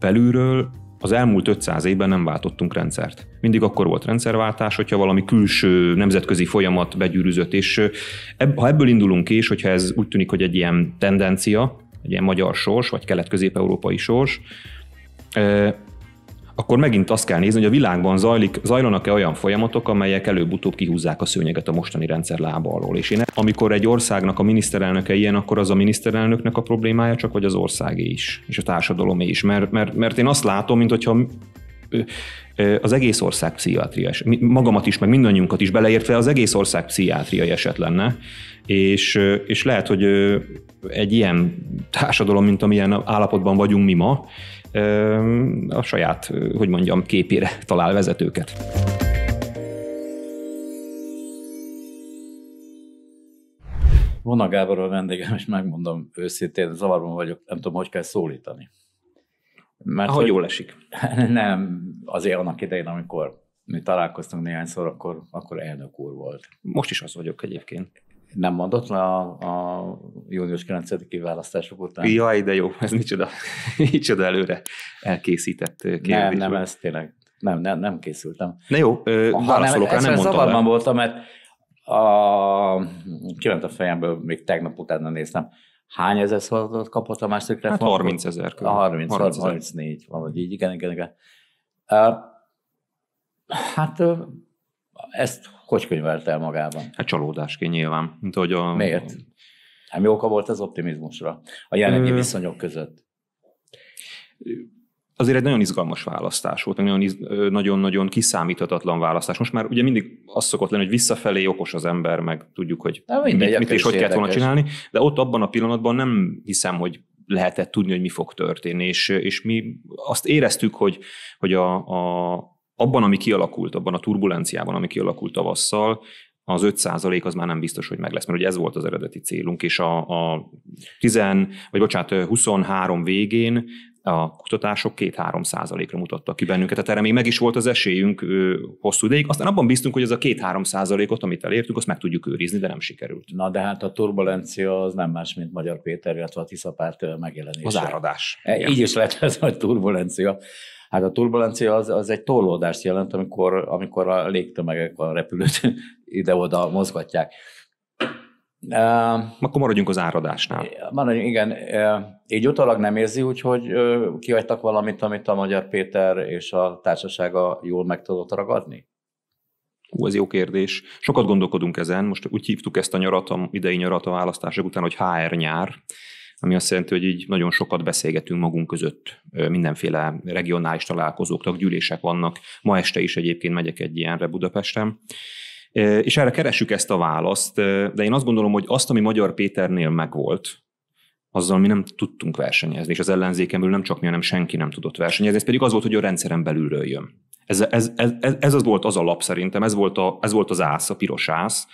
belülről az elmúlt 500 évben nem váltottunk rendszert. Mindig akkor volt rendszerváltás, hogyha valami külső nemzetközi folyamat begyűrűzött, és ebb, ha ebből indulunk ki, és hogyha ez úgy tűnik, hogy egy ilyen tendencia, egy ilyen magyar sors, vagy kelet-közép-európai sors, akkor megint azt kell nézni, hogy a világban zajlik, zajlanak-e olyan folyamatok, amelyek előbb-utóbb kihúzzák a szőnyeget a mostani rendszer lába alól. És én, amikor egy országnak a miniszterelnöke ilyen, akkor az a miniszterelnöknek a problémája, csak vagy az országé is, és a társadalomé is. Mert, mert, mert én azt látom, mint hogyha az egész ország pszichiátria, magamat is, meg mindannyiunkat is beleértve az egész ország pszichiátriai eset lenne, és, és lehet, hogy egy ilyen társadalom, mint amilyen állapotban vagyunk mi ma, a saját, hogy mondjam, képére talál vezetőket. Vona Gábor a vendégem, és megmondom őszintén, zavarban vagyok, nem tudom, hogy kell szólítani. Mert Ahogy hogy, jól esik. Nem, azért annak idején, amikor mi találkoztunk néhányszor, akkor, akkor elnök úr volt. Most is az vagyok egyébként. Nem mondott le a, a június 9-i választások után? Jaj, de jó, ez micsoda, micsoda előre elkészített kérdés. Nem, nem, ez tényleg, nem, nem, nem készültem. Na jó, válaszolok rá, nem mondtam zavarban voltam, mert a, kiment a fejemből, még tegnap utána néztem, hány ezer szavazatot kapott a második reform? Hát 30 ezer. A 30, 30 34, valahogy így, igen, igen, igen. Uh, hát uh, ezt hogy könyvelte el magában? Hát csalódásként nyilván. Mint hogy a... Miért? Hát mi oka volt az optimizmusra a jelenlegi viszonyok között? azért egy nagyon izgalmas választás volt, nagyon-nagyon kiszámíthatatlan választás. Most már ugye mindig az szokott lenni, hogy visszafelé okos az ember, meg tudjuk, hogy mindegy, mit, mit és hogy kellett volna csinálni, de ott abban a pillanatban nem hiszem, hogy lehetett tudni, hogy mi fog történni, és, és mi azt éreztük, hogy, hogy a, a, abban, ami kialakult, abban a turbulenciában, ami kialakult tavasszal, az 5 az már nem biztos, hogy meg lesz, mert ugye ez volt az eredeti célunk, és a, a 10, vagy bocsánat, 23 végén a kutatások 2-3 százalékra mutattak ki bennünket, tehát erre még meg is volt az esélyünk hosszú ideig. Aztán abban biztunk, hogy ez a 2-3 százalékot, amit elértünk, azt meg tudjuk őrizni, de nem sikerült. Na de hát a turbulencia az nem más, mint Magyar Péter, illetve a Tiszapárt megjelenése. Az áradás. E, így is lehet ez a turbulencia. Hát a turbulencia az, az egy torlódást jelent, amikor, amikor a légtömegek a repülőt ide-oda mozgatják. Uh, Akkor maradjunk az áradásnál. Maradjunk, igen. Így utólag nem érzi úgy, hogy kihagytak valamit, amit a Magyar Péter és a társasága jól meg tudott ragadni? Ú, ez jó kérdés. Sokat gondolkodunk ezen. Most úgy hívtuk ezt a nyarat, a idei nyarat a választások után, hogy HR nyár ami azt jelenti, hogy így nagyon sokat beszélgetünk magunk között, mindenféle regionális találkozók, gyűlések vannak. Ma este is egyébként megyek egy ilyenre Budapesten. És erre keressük ezt a választ, de én azt gondolom, hogy azt, ami Magyar Péternél megvolt, azzal mi nem tudtunk versenyezni, és az ellenzéken nem csak mi, hanem senki nem tudott versenyezni, ez pedig az volt, hogy a rendszeren belülről jön. Ez, ez, ez, ez az volt az a lap szerintem, ez volt, a, ez volt az ász, a piros ász,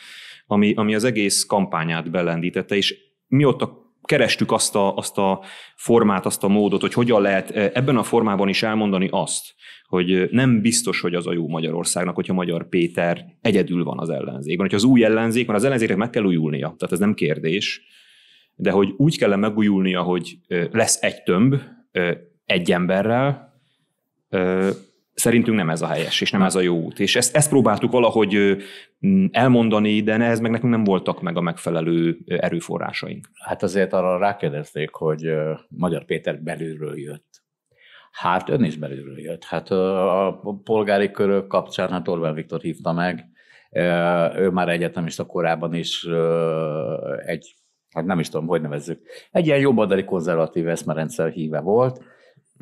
ami, ami az egész kampányát belendítette, és mi ott a kerestük azt a, azt a formát, azt a módot, hogy hogyan lehet eh, ebben a formában is elmondani azt, hogy eh, nem biztos, hogy az a jó Magyarországnak, hogyha Magyar Péter egyedül van az ellenzékben. Hogyha az új ellenzék, mert az ellenzéknek meg kell újulnia, tehát ez nem kérdés, de hogy úgy kell megújulnia, hogy eh, lesz egy tömb egy emberrel, Szerintünk nem ez a helyes, és nem ez a jó út. És ezt, ezt próbáltuk valahogy elmondani, de ez meg nekünk nem voltak meg a megfelelő erőforrásaink. Hát azért arra rákérdezték, hogy Magyar Péter belülről jött. Hát ön is belülről jött. Hát a polgári körök kapcsán, hát Orbán Viktor hívta meg, ő már egyetemista korában is egy, hát nem is tudom, hogy nevezzük, egy ilyen jobboldali konzervatív eszmerendszer híve volt,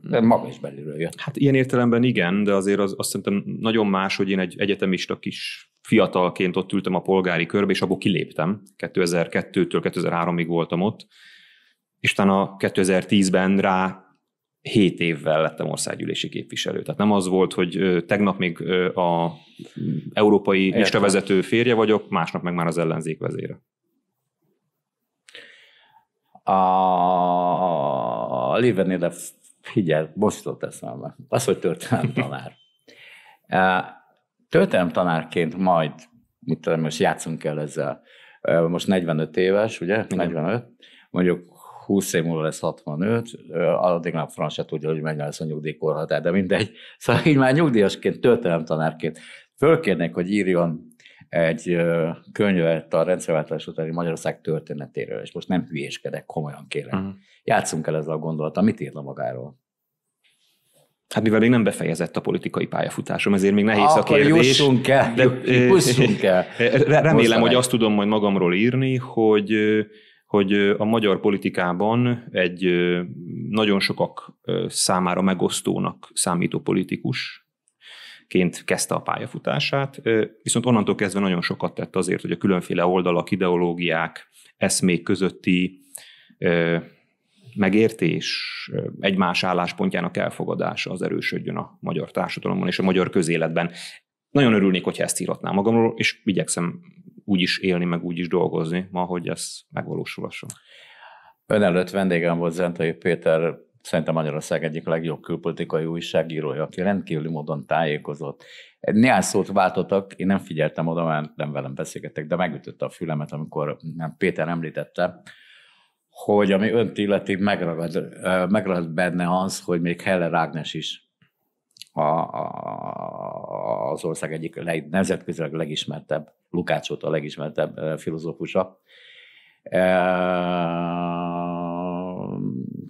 maga is belülről jött. Hát ilyen értelemben igen, de azért az, azt szerintem nagyon más, hogy én egy egyetemista kis fiatalként ott ültem a polgári körbe, és abból kiléptem. 2002-től 2003-ig voltam ott, és utána 2010-ben rá 7 évvel lettem országgyűlési képviselő. Tehát nem az volt, hogy tegnap még a európai listavezető férje vagyok, másnap meg már az ellenzék vezére. A, Livenél Figyelj, most jutott eszembe. Az, hogy történelem tanár. történelem tanárként majd, mit tudom, most játszunk el ezzel. Most 45 éves, ugye? 45. Mondjuk 20 év múlva lesz 65, addig már franc se tudja, hogy meg lesz a nyugdíjkorhatár, de mindegy. Szóval így már nyugdíjasként, tanárként fölkérnék, hogy írjon egy könyvet a rendszerváltás utáni Magyarország történetéről, és most nem hülyéskedek, komolyan kérem. Uh-huh. Játszunk el ezzel a gondolattal, mit írna magáról? Hát mivel még nem befejezett a politikai pályafutásom, ezért még nehéz Akkor a kérdés. Jussunk el, de, jussunk el. Remélem, hogy azt tudom majd magamról írni, hogy hogy a magyar politikában egy nagyon sokak számára megosztónak számító politikus ként kezdte a pályafutását, viszont onnantól kezdve nagyon sokat tett azért, hogy a különféle oldalak, ideológiák, eszmék közötti megértés, egymás álláspontjának elfogadása az erősödjön a magyar társadalomban és a magyar közéletben. Nagyon örülnék, hogyha ezt írhatnám magamról, és igyekszem úgy is élni, meg úgy is dolgozni ma, hogy ez megvalósulhasson. Ön előtt vendégem volt Zentai Péter, szerintem Magyarország egyik legjobb külpolitikai újságírója, aki rendkívüli módon tájékozott. Néhány szót váltottak, én nem figyeltem oda, mert nem velem beszélgettek, de megütötte a fülemet, amikor Péter említette, hogy ami önt illeti megragad, megragad benne az, hogy még Heller Ágnes is a, a, az ország egyik leg, nemzetközileg legismertebb, Lukács a legismertebb filozófusa.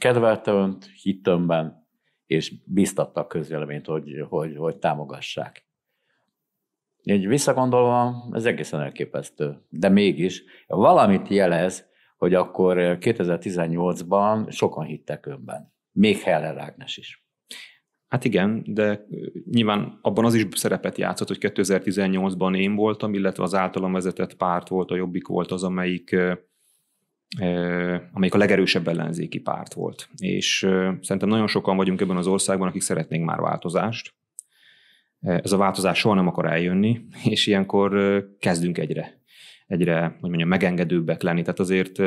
Kedvelte önt, hitt önben, és biztatta a közvéleményt, hogy, hogy, hogy támogassák. Egy visszagondolva, ez egészen elképesztő. De mégis valamit jelez, hogy akkor 2018-ban sokan hittek önben. Még Heller Ágnes is. Hát igen, de nyilván abban az is szerepet játszott, hogy 2018-ban én voltam, illetve az általam vezetett párt volt, a Jobbik volt az, amelyik, amelyik a legerősebb ellenzéki párt volt. És szerintem nagyon sokan vagyunk ebben az országban, akik szeretnénk már változást. Ez a változás soha nem akar eljönni, és ilyenkor kezdünk egyre egyre, hogy mondjam, megengedőbbek lenni. Tehát azért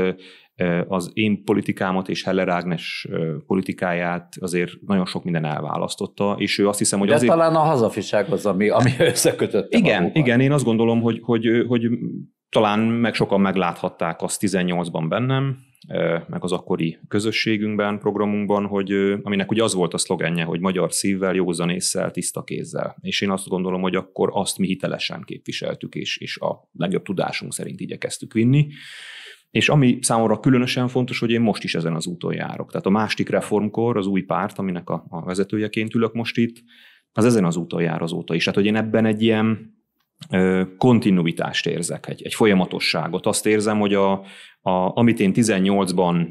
az én politikámat és Heller Ágnes politikáját azért nagyon sok minden elválasztotta, és ő azt hiszem, hogy De azért... talán a hazafiság az, ami, ami összekötött. Igen, magukat. igen, én azt gondolom, hogy, hogy, hogy talán meg sokan megláthatták azt 18-ban bennem, meg az akkori közösségünkben, programunkban, hogy aminek ugye az volt a szlogenje, hogy magyar szívvel, józan észsel, tiszta kézzel. És én azt gondolom, hogy akkor azt mi hitelesen képviseltük, és, és a legjobb tudásunk szerint igyekeztük vinni. És ami számomra különösen fontos, hogy én most is ezen az úton járok. Tehát a másik reformkor, az új párt, aminek a, a vezetőjeként ülök most itt, az ezen az úton jár azóta is. Tehát, hogy én ebben egy ilyen kontinuitást érzek, egy, egy folyamatosságot. Azt érzem, hogy a, a, amit én 18-ban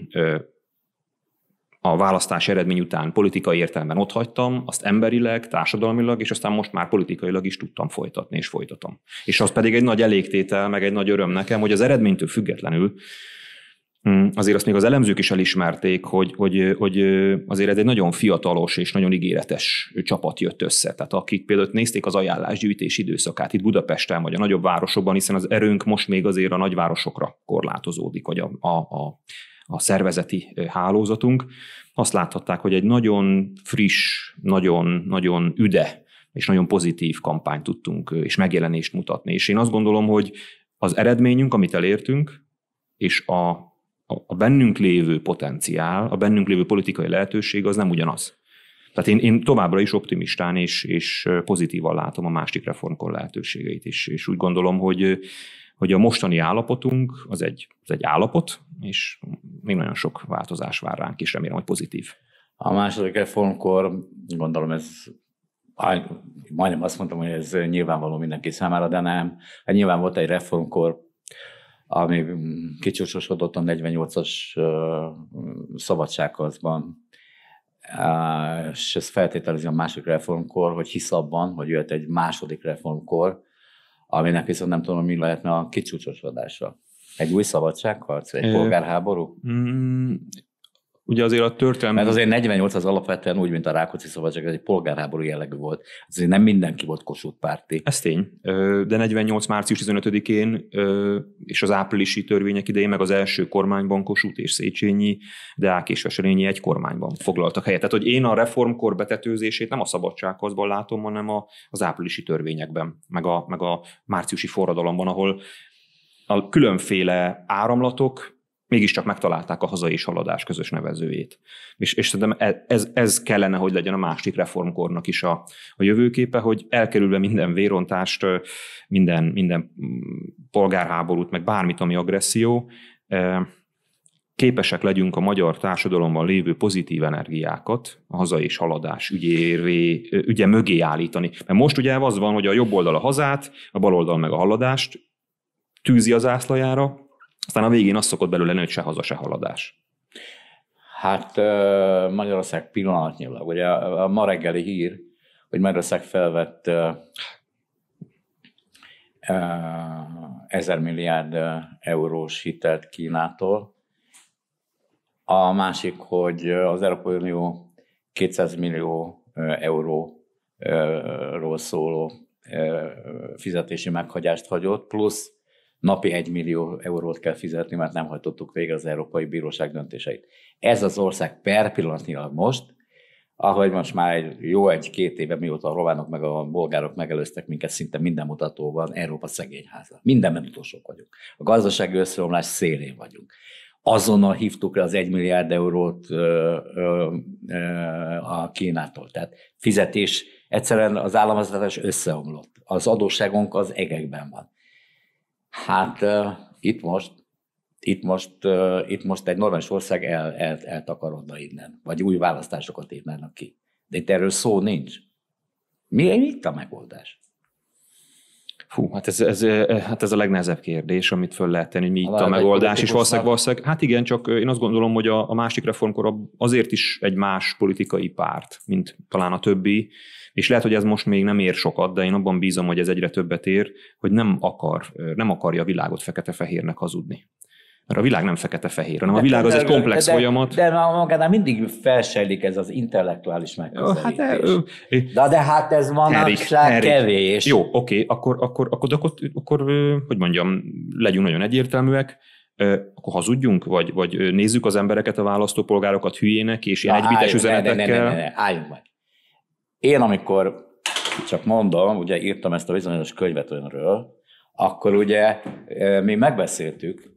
a választás eredmény után politikai értelemben ott hagytam, azt emberileg, társadalmilag, és aztán most már politikailag is tudtam folytatni, és folytatom. És az pedig egy nagy elégtétel, meg egy nagy öröm nekem, hogy az eredménytől függetlenül azért azt még az elemzők is elismerték, hogy, hogy, hogy azért ez egy nagyon fiatalos és nagyon ígéretes csapat jött össze. Tehát akik például nézték az ajánlásgyűjtés időszakát itt Budapesten vagy a nagyobb városokban, hiszen az erőnk most még azért a nagyvárosokra korlátozódik, vagy a, a, a, a szervezeti hálózatunk, azt láthatták, hogy egy nagyon friss, nagyon, nagyon üde és nagyon pozitív kampányt tudtunk és megjelenést mutatni. És én azt gondolom, hogy az eredményünk, amit elértünk, és a a bennünk lévő potenciál, a bennünk lévő politikai lehetőség az nem ugyanaz. Tehát én, én továbbra is optimistán és, és pozitívan látom a másik reformkor lehetőségeit is, és úgy gondolom, hogy, hogy a mostani állapotunk az egy, az egy állapot, és még nagyon sok változás vár ránk, és remélem, hogy pozitív. A második reformkor, gondolom ez majdnem azt mondtam, hogy ez nyilvánvaló mindenki számára, de nem. Hát nyilván volt egy reformkor, ami kicsúcsosodott a 48-as szabadságharcban, és ez feltételezi a másik reformkor, hogy hisz abban, hogy jöhet egy második reformkor, aminek viszont nem tudom, mi lehetne a kicsúcsosodása. Egy új szabadságharc, egy polgárháború? Mm, Ugye azért a történelmi... Mert azért 48 az alapvetően úgy, mint a Rákóczi Szabadság, ez egy polgárháború jellegű volt. Azért nem mindenki volt Kossuth párti. Ez tény. De 48. március 15-én és az áprilisi törvények idején meg az első kormányban Kossuth és Széchenyi, Deák és Veselényi egy kormányban foglaltak helyet. Tehát, hogy én a reformkor betetőzését nem a szabadsághozban látom, hanem az áprilisi törvényekben, meg a, meg a márciusi forradalomban, ahol a különféle áramlatok mégiscsak megtalálták a hazai és haladás közös nevezőjét. És, és szerintem e, ez, ez kellene, hogy legyen a másik reformkornak is a, a jövőképe, hogy elkerülve minden vérontást, minden, minden mm, polgárháborút, meg bármit, ami agresszió, képesek legyünk a magyar társadalomban lévő pozitív energiákat a haza és haladás ügyéré, ügye mögé állítani. Mert most ugye az van, hogy a jobb oldal a hazát, a bal oldal meg a haladást tűzi az ászlajára, aztán a végén az szokott belőle hogy se haza, se haladás. Hát Magyarország pillanatnyilag, ugye a ma reggeli hír, hogy Magyarország felvett ezer milliárd eurós hitelt Kínától, a másik, hogy az Európai Unió 200 millió euróról szóló fizetési meghagyást hagyott, plusz napi 1 millió eurót kell fizetni, mert nem hajtottuk végre az Európai Bíróság döntéseit. Ez az ország per pillanatnyilag most, ahogy most már egy jó egy-két éve, mióta a románok meg a bolgárok megelőztek minket szinte minden mutatóban, Európa szegényháza. Mindenben utolsók vagyunk. A gazdasági összeomlás szélén vagyunk azonnal hívtuk le az 1 milliárd eurót ö, ö, ö, a Kínától. Tehát fizetés, egyszerűen az államháztartás összeomlott. Az adósságunk az egekben van. Hát uh, itt most itt most, uh, itt most egy normális ország el, el, eltakarodna innen, vagy új választásokat írnának ki. De itt erről szó nincs. Mi itt a megoldás? Fú, hát ez, ez, hát ez a legnehezebb kérdés, amit föl lehet tenni, hogy mi itt a, megoldás, és valószínűleg, valószínűleg, hát igen, csak én azt gondolom, hogy a, a másik reformkor azért is egy más politikai párt, mint talán a többi, és lehet, hogy ez most még nem ér sokat, de én abban bízom, hogy ez egyre többet ér, hogy nem akar, nem akarja a világot fekete-fehérnek hazudni. Mert a világ nem fekete-fehér, hanem a világ az egy komplex de, folyamat. De, de magánál mindig felsejlik ez az intellektuális megközelítés. Hát, de, de hát ez manapság kevés. Jó, oké, akkor, akkor, akkor, akkor, akkor, hogy mondjam, legyünk nagyon egyértelműek, akkor hazudjunk, vagy, vagy nézzük az embereket, a választópolgárokat hülyének, és ilyen egybites üzenetekkel. Ne, ne, ne, ne, álljunk meg. Én amikor, csak mondom, ugye írtam ezt a bizonyos könyvet önről, akkor ugye mi megbeszéltük,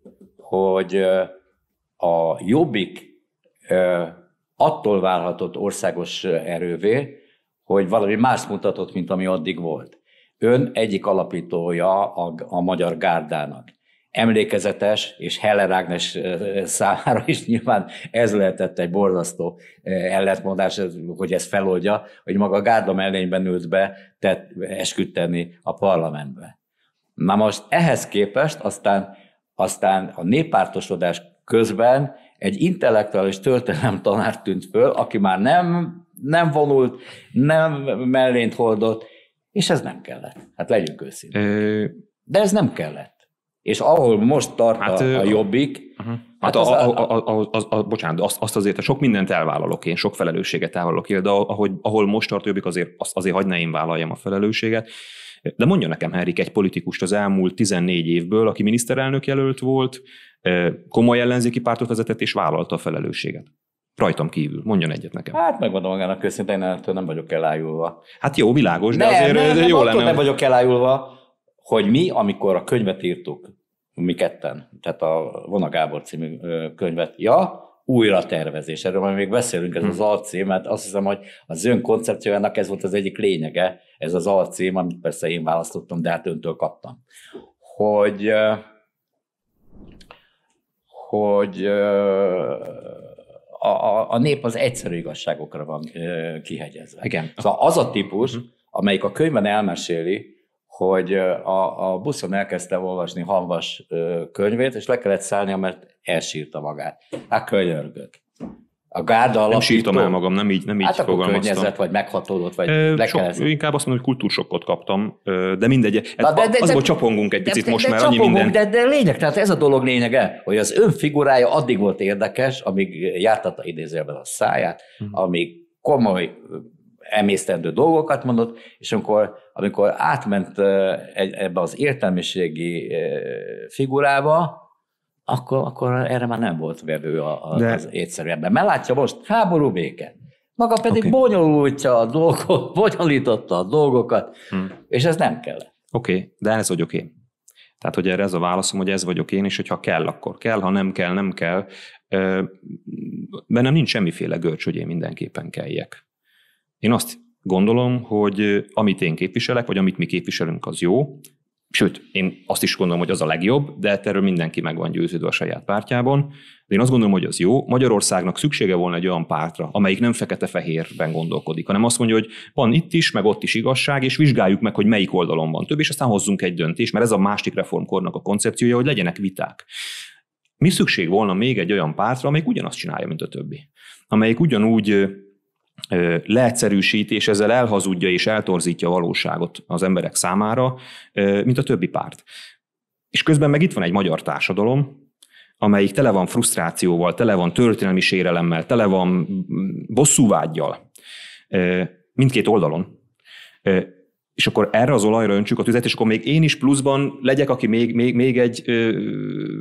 hogy a Jobbik attól válhatott országos erővé, hogy valami más mutatott, mint ami addig volt. Ön egyik alapítója a, a Magyar Gárdának. Emlékezetes, és Heller Ágnes számára is nyilván ez lehetett egy borzasztó ellentmondás, hogy ez feloldja, hogy maga a Gárda mellényben ült be, tett esküdteni a parlamentbe. Na most ehhez képest aztán aztán a néppártosodás közben egy intellektuális történelem tanár tűnt föl, aki már nem, nem vonult, nem mellént hordott, és ez nem kellett. Hát legyünk őszintén. Ö... De ez nem kellett. És ahol most tart hát, a, a jobbik, uh-huh. Hát, hát az, a, a, a, a, a, bocsánat, azt, azt azért, sok mindent elvállalok én, sok felelősséget elvállalok én, de ahogy, ahol most tart a jobbik, azért, azt azért hagyd ne én vállaljam a felelősséget. De mondja nekem, Henrik, egy politikust az elmúlt 14 évből, aki miniszterelnök jelölt volt, komoly ellenzéki pártot vezetett és vállalta a felelősséget. Rajtam kívül. Mondjon egyet nekem. Hát megmondom magának őszintén, nem vagyok elájulva. Hát jó, világos, de nem, azért nem, nem, jó lenne. Nem vagyok elájulva, hogy mi, amikor a könyvet írtuk, mi ketten, tehát a Vona Gábor című könyvet, ja, újra tervezés. Erről majd még beszélünk, ez hmm. az alcím, mert azt hiszem, hogy az ön koncepciójának ez volt az egyik lényege, ez az alcím, amit persze én választottam, de hát öntől kaptam. Hogy, hogy a, a, a nép az egyszerű igazságokra van kihegyezve. Igen. Szóval az a típus, uh-huh. amelyik a könyvben elmeséli, hogy a, a buszon elkezdte olvasni Hanvas könyvét, és le kellett szállnia, mert elsírta magát. Hát könyörgök. A gárda alapító... Nem sírtam el magam, nem így, nem így hát fogalmaztam. vagy meghatódott, vagy e, le sok, kellett... Inkább azt mondom, hogy kultúrsokkot kaptam, de mindegy. Na, de, de, azból csapongunk egy picit de, most de, már, annyi minden. De, de lényeg, tehát ez a dolog lényege, hogy az ön figurája addig volt érdekes, amíg jártatta idézőjelben a száját, hmm. amíg komoly emésztendő dolgokat mondott, és amikor, amikor átment ebbe az értelmiségi figurába, akkor, akkor erre már nem volt vevő az, De... az egyszerűbben. Mert látja most, háború béke. Maga pedig okay. bonyolultja a dolgot, bonyolította a dolgokat, hmm. és ez nem kellett. Oké, okay, de ez vagyok én. Tehát, hogy erre ez a válaszom, hogy ez vagyok én, és hogyha kell, akkor kell, ha nem kell, nem kell. Bennem nincs semmiféle görcs, hogy én mindenképpen kelljek. Én azt gondolom, hogy amit én képviselek, vagy amit mi képviselünk, az jó, Sőt, én azt is gondolom, hogy az a legjobb, de erről mindenki meg van győződve a saját pártjában. De én azt gondolom, hogy az jó. Magyarországnak szüksége volna egy olyan pártra, amelyik nem fekete-fehérben gondolkodik, hanem azt mondja, hogy van itt is, meg ott is igazság, és vizsgáljuk meg, hogy melyik oldalon van több, és aztán hozzunk egy döntést, mert ez a másik reformkornak a koncepciója, hogy legyenek viták. Mi szükség volna még egy olyan pártra, amelyik ugyanazt csinálja, mint a többi? Amelyik ugyanúgy leegyszerűsíti, és ezzel elhazudja és eltorzítja a valóságot az emberek számára, mint a többi párt. És közben meg itt van egy magyar társadalom, amelyik tele van frusztrációval, tele van történelmi sérelemmel, tele van bosszúvágyjal, mindkét oldalon és akkor erre az olajra öntsük a tüzet, és akkor még én is pluszban legyek, aki még, még, még egy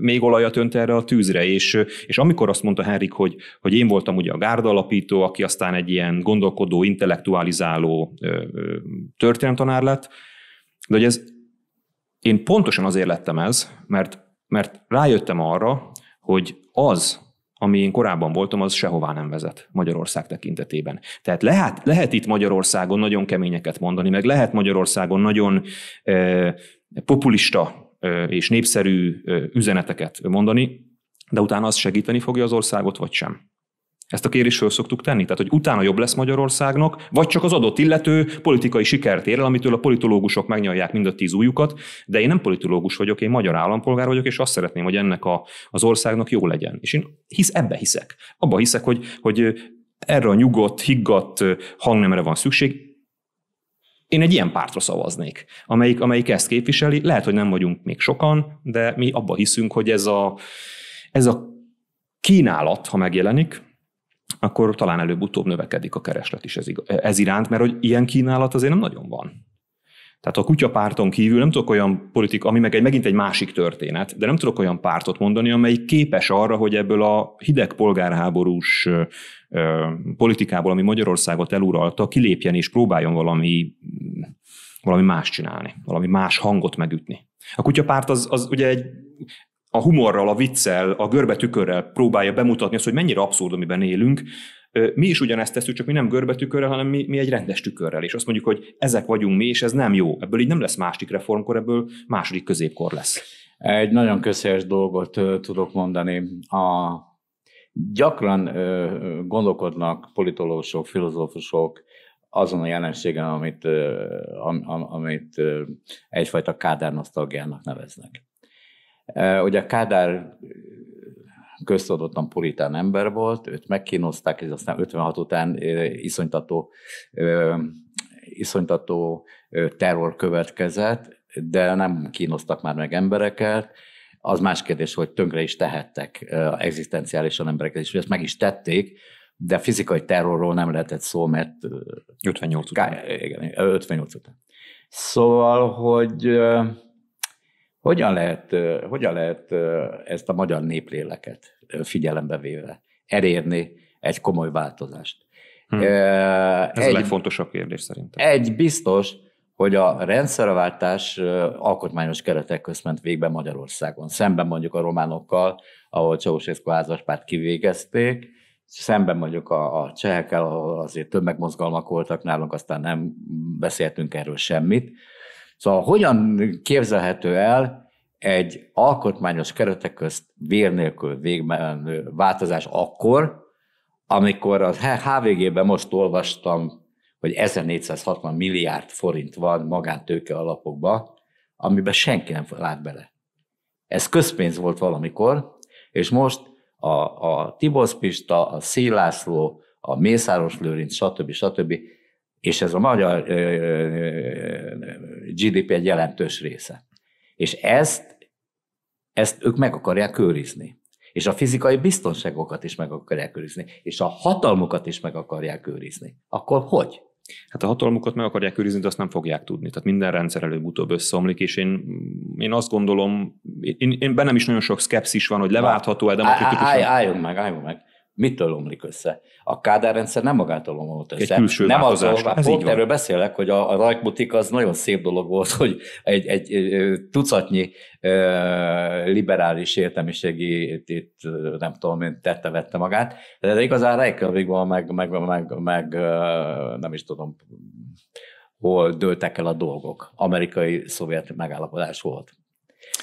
még olajat önt erre a tűzre. És, és amikor azt mondta Henrik, hogy, hogy én voltam ugye a gárda alapító, aki aztán egy ilyen gondolkodó, intellektualizáló történelemtanár lett, de hogy ez, én pontosan azért lettem ez, mert, mert rájöttem arra, hogy az, ami én korábban voltam, az sehová nem vezet Magyarország tekintetében. Tehát lehet, lehet itt Magyarországon nagyon keményeket mondani, meg lehet Magyarországon nagyon eh, populista eh, és népszerű eh, üzeneteket mondani, de utána az segíteni fogja az országot, vagy sem. Ezt a kérdést föl szoktuk tenni, tehát hogy utána jobb lesz Magyarországnak, vagy csak az adott illető politikai sikert ér el, amitől a politológusok megnyalják mind a tíz újukat, de én nem politológus vagyok, én magyar állampolgár vagyok, és azt szeretném, hogy ennek a, az országnak jó legyen. És én hisz, ebbe hiszek. Abba hiszek, hogy, hogy erre a nyugodt, higgadt hangnemre van szükség, én egy ilyen pártra szavaznék, amelyik, amelyik ezt képviseli. Lehet, hogy nem vagyunk még sokan, de mi abba hiszünk, hogy ez a, ez a kínálat, ha megjelenik, akkor talán előbb-utóbb növekedik a kereslet is ez, ez iránt, mert hogy ilyen kínálat azért nem nagyon van. Tehát a kutyapárton kívül nem tudok olyan politik, ami meg egy, megint egy másik történet, de nem tudok olyan pártot mondani, amelyik képes arra, hogy ebből a hideg polgárháborús ö, politikából, ami Magyarországot eluralta, kilépjen és próbáljon valami, valami más csinálni, valami más hangot megütni. A kutyapárt az, az ugye egy a humorral, a viccel, a görbetükörrel próbálja bemutatni azt, hogy mennyire abszurd, amiben élünk. Mi is ugyanezt tesszük, csak mi nem görbetükörrel, hanem mi, mi egy rendes tükörrel, és azt mondjuk, hogy ezek vagyunk mi, és ez nem jó. Ebből így nem lesz másik reformkor, ebből második középkor lesz. Egy nagyon közös dolgot tudok mondani. A, gyakran gondolkodnak politológusok, filozófusok azon a jelenségen, amit, amit egyfajta kádár nosztalgiának neveznek. Ugye Kádár köztudottan puritán ember volt, őt megkínozták, és aztán 56 után iszonytató, iszonytató terror következett, de nem kínoztak már meg embereket. Az más kérdés, hogy tönkre is tehettek egzisztenciálisan embereket, és ezt meg is tették, de fizikai terrorról nem lehetett szó, mert... 58 után. Igen, 58 után. Szóval, hogy hogyan lehet, hogyan lehet ezt a magyar népléleket figyelembe véve elérni egy komoly változást? Hmm. Ez egy, a legfontosabb kérdés szerintem. Egy biztos, hogy a rendszerváltás alkotmányos keretek közt ment végbe Magyarországon. Szemben mondjuk a románokkal, ahol Ceausescu házaspárt kivégezték, szemben mondjuk a, a csehekkel, ahol azért tömegmozgalmak voltak nálunk, aztán nem beszéltünk erről semmit. Szóval hogyan képzelhető el egy alkotmányos keretek közt vér nélkül végmenő változás akkor, amikor az HVG-ben most olvastam, hogy 1460 milliárd forint van magántőke alapokba, amiben senki nem lát bele. Ez közpénz volt valamikor, és most a, a Tibosz Pista, a Szélászló, a Mészáros Lőrinc, stb. stb. És ez a magyar GDP egy jelentős része. És ezt, ezt ők meg akarják őrizni. És a fizikai biztonságokat is meg akarják őrizni. És a hatalmukat is meg akarják őrizni. Akkor hogy? Hát a hatalmukat meg akarják őrizni, de azt nem fogják tudni. Tehát minden rendszer előbb-utóbb összeomlik, és én, én azt gondolom, én, én bennem is nagyon sok szkepszis van, hogy leváltható-e demokratikusan. Állj, álljunk meg, álljunk meg. Mitől omlik össze? A Kádár rendszer nem magától omlott össze. Egy külső nem az, ez pont erről beszélek, hogy a, a rajkbutik az nagyon szép dolog volt, hogy egy, egy, egy tucatnyi liberális értelmiségi, itt, nem tudom, mint tette vette magát, de igazán Reykjavikban meg, meg, meg, meg, nem is tudom, hol dőltek el a dolgok. Amerikai-szovjet megállapodás volt.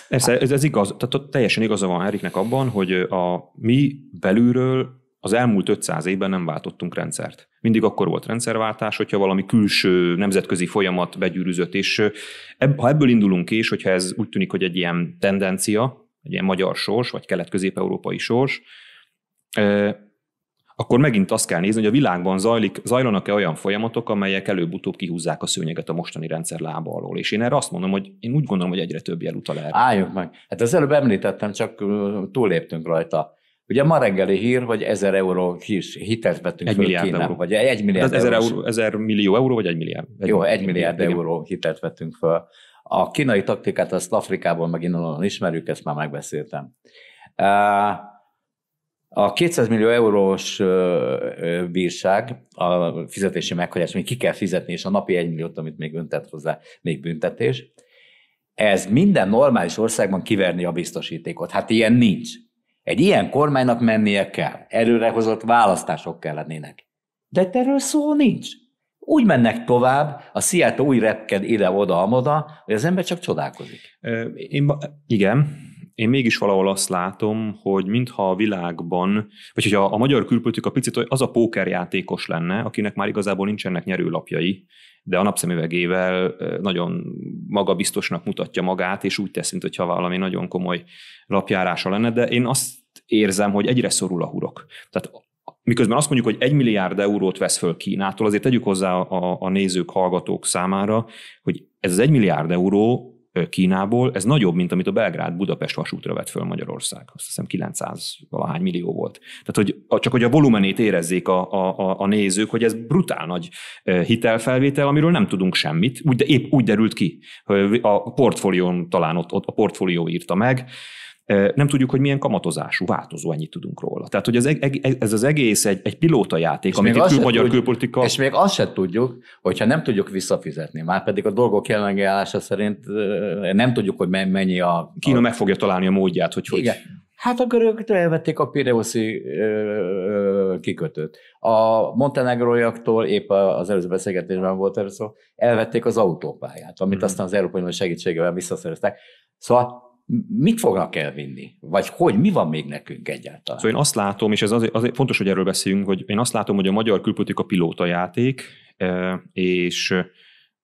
Persze, ez, ez igaz, tehát teljesen igaza van Eriknek abban, hogy a mi belülről az elmúlt 500 évben nem váltottunk rendszert. Mindig akkor volt rendszerváltás, hogyha valami külső nemzetközi folyamat begyűrűzött, és ebb, ha ebből indulunk ki, és hogyha ez úgy tűnik, hogy egy ilyen tendencia, egy ilyen magyar sors, vagy kelet-közép-európai sors, akkor megint azt kell nézni, hogy a világban zajlik, zajlanak-e olyan folyamatok, amelyek előbb-utóbb kihúzzák a szőnyeget a mostani rendszer lába alól. És én erre azt mondom, hogy én úgy gondolom, hogy egyre több jel utal erre. Álljunk meg. Hát az előbb említettem, csak túléptünk rajta. Ugye ma reggeli hír, hogy 1000 euró hitelt vettünk egy milliárd Kínán, euró. vagy egy milliárd ezer, euró, ezer millió euró, vagy egy milliárd? Egy Jó, egy milliárd igen. euró hitelt vettünk föl. A kínai taktikát azt Afrikából meg innen ismerjük, ezt már megbeszéltem. A 200 millió eurós bírság, a fizetési meghagyás, amit ki kell fizetni, és a napi 1 milliót, amit még öntett hozzá, még büntetés, ez minden normális országban kiverni a biztosítékot. Hát ilyen nincs. Egy ilyen kormánynak mennie kell. Előrehozott választások kellenének. De erről szó nincs. Úgy mennek tovább, a Seattle úgy repked ide-oda-amoda, hogy az ember csak csodálkozik. Én, igen, én mégis valahol azt látom, hogy mintha a világban, vagy hogyha a magyar külpolitika picit az a pókerjátékos lenne, akinek már igazából nincsenek nyerőlapjai, de a napszemüvegével nagyon magabiztosnak mutatja magát, és úgy tesz, mintha valami nagyon komoly lapjárása lenne, de én azt érzem, hogy egyre szorul a hurok. Tehát miközben azt mondjuk, hogy egy milliárd eurót vesz föl Kínától, azért tegyük hozzá a, a nézők, hallgatók számára, hogy ez az egy milliárd euró Kínából, ez nagyobb, mint amit a Belgrád-Budapest vasútra vett föl Magyarország. Azt hiszem 900 valahány millió volt. Tehát, hogy csak hogy a volumenét érezzék a, a, a nézők, hogy ez brutál nagy hitelfelvétel, amiről nem tudunk semmit. Úgy, de épp úgy derült ki. A portfólión talán ott, ott a portfólió írta meg, nem tudjuk, hogy milyen kamatozású, változó, ennyit tudunk róla. Tehát, hogy ez, ez az egész egy, egy játék, és amit itt kül, magyar tudjuk, külpolitika... És még azt sem tudjuk, hogyha nem tudjuk visszafizetni, már pedig a dolgok jelenlegi állása szerint nem tudjuk, hogy mennyi a... Kína a... meg fogja találni a módját, hogy Igen. hogy... Hát a görögök elvették a Pireuszi kikötőt. A montenegróiaktól épp az előző beszélgetésben volt erről szó, elvették az autópályát, amit mm. aztán az Európai Unió segítségével visszaszereztek. Szóval mit fognak elvinni? Vagy hogy, mi van még nekünk egyáltalán? Szóval én azt látom, és ez azért, azért fontos, hogy erről beszéljünk, hogy én azt látom, hogy a magyar külpolitika pilóta játék, e, és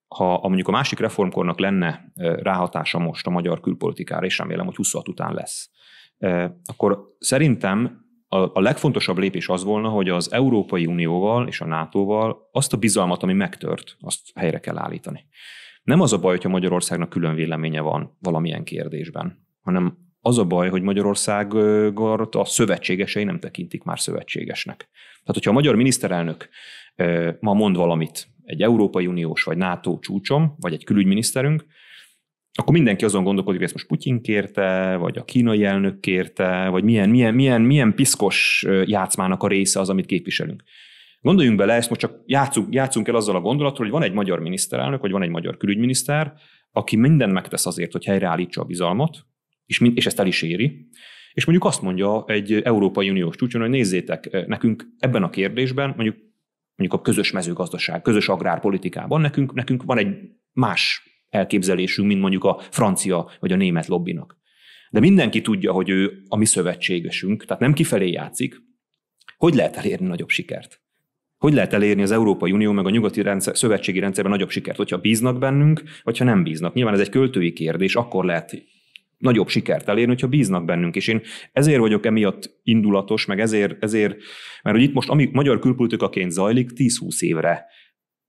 ha a mondjuk a másik reformkornak lenne e, ráhatása most a magyar külpolitikára, és remélem, hogy 26 után lesz, e, akkor szerintem a, legfontosabb lépés az volna, hogy az Európai Unióval és a NATO-val azt a bizalmat, ami megtört, azt helyre kell állítani. Nem az a baj, hogyha Magyarországnak külön véleménye van valamilyen kérdésben, hanem az a baj, hogy Magyarországot a szövetségesei nem tekintik már szövetségesnek. Tehát, hogyha a magyar miniszterelnök ma mond valamit egy Európai Uniós vagy NATO csúcsom, vagy egy külügyminiszterünk, akkor mindenki azon gondolkodik, hogy ezt most Putyin kérte, vagy a kínai elnök kérte, vagy milyen, milyen, milyen, milyen piszkos játszmának a része az, amit képviselünk. Gondoljunk bele, ezt most csak játszunk, játszunk el azzal a gondolatról, hogy van egy magyar miniszterelnök, vagy van egy magyar külügyminiszter, aki mindent megtesz azért, hogy helyreállítsa a bizalmat, és, és ezt el is éri, és mondjuk azt mondja egy Európai Uniós csúcson, hogy nézzétek, nekünk ebben a kérdésben, mondjuk, mondjuk a közös mezőgazdaság, közös agrárpolitikában nekünk, nekünk van egy más elképzelésünk, mint mondjuk a francia vagy a német lobbinak. De mindenki tudja, hogy ő a mi szövetségesünk, tehát nem kifelé játszik. Hogy lehet elérni nagyobb sikert? Hogy lehet elérni az Európai Unió meg a nyugati rendszer, szövetségi rendszerben nagyobb sikert, hogyha bíznak bennünk, vagy ha nem bíznak? Nyilván ez egy költői kérdés, akkor lehet nagyobb sikert elérni, hogyha bíznak bennünk. És én ezért vagyok emiatt indulatos, meg ezért, ezért mert hogy itt most, ami magyar külpolitikaként zajlik, 10-20 évre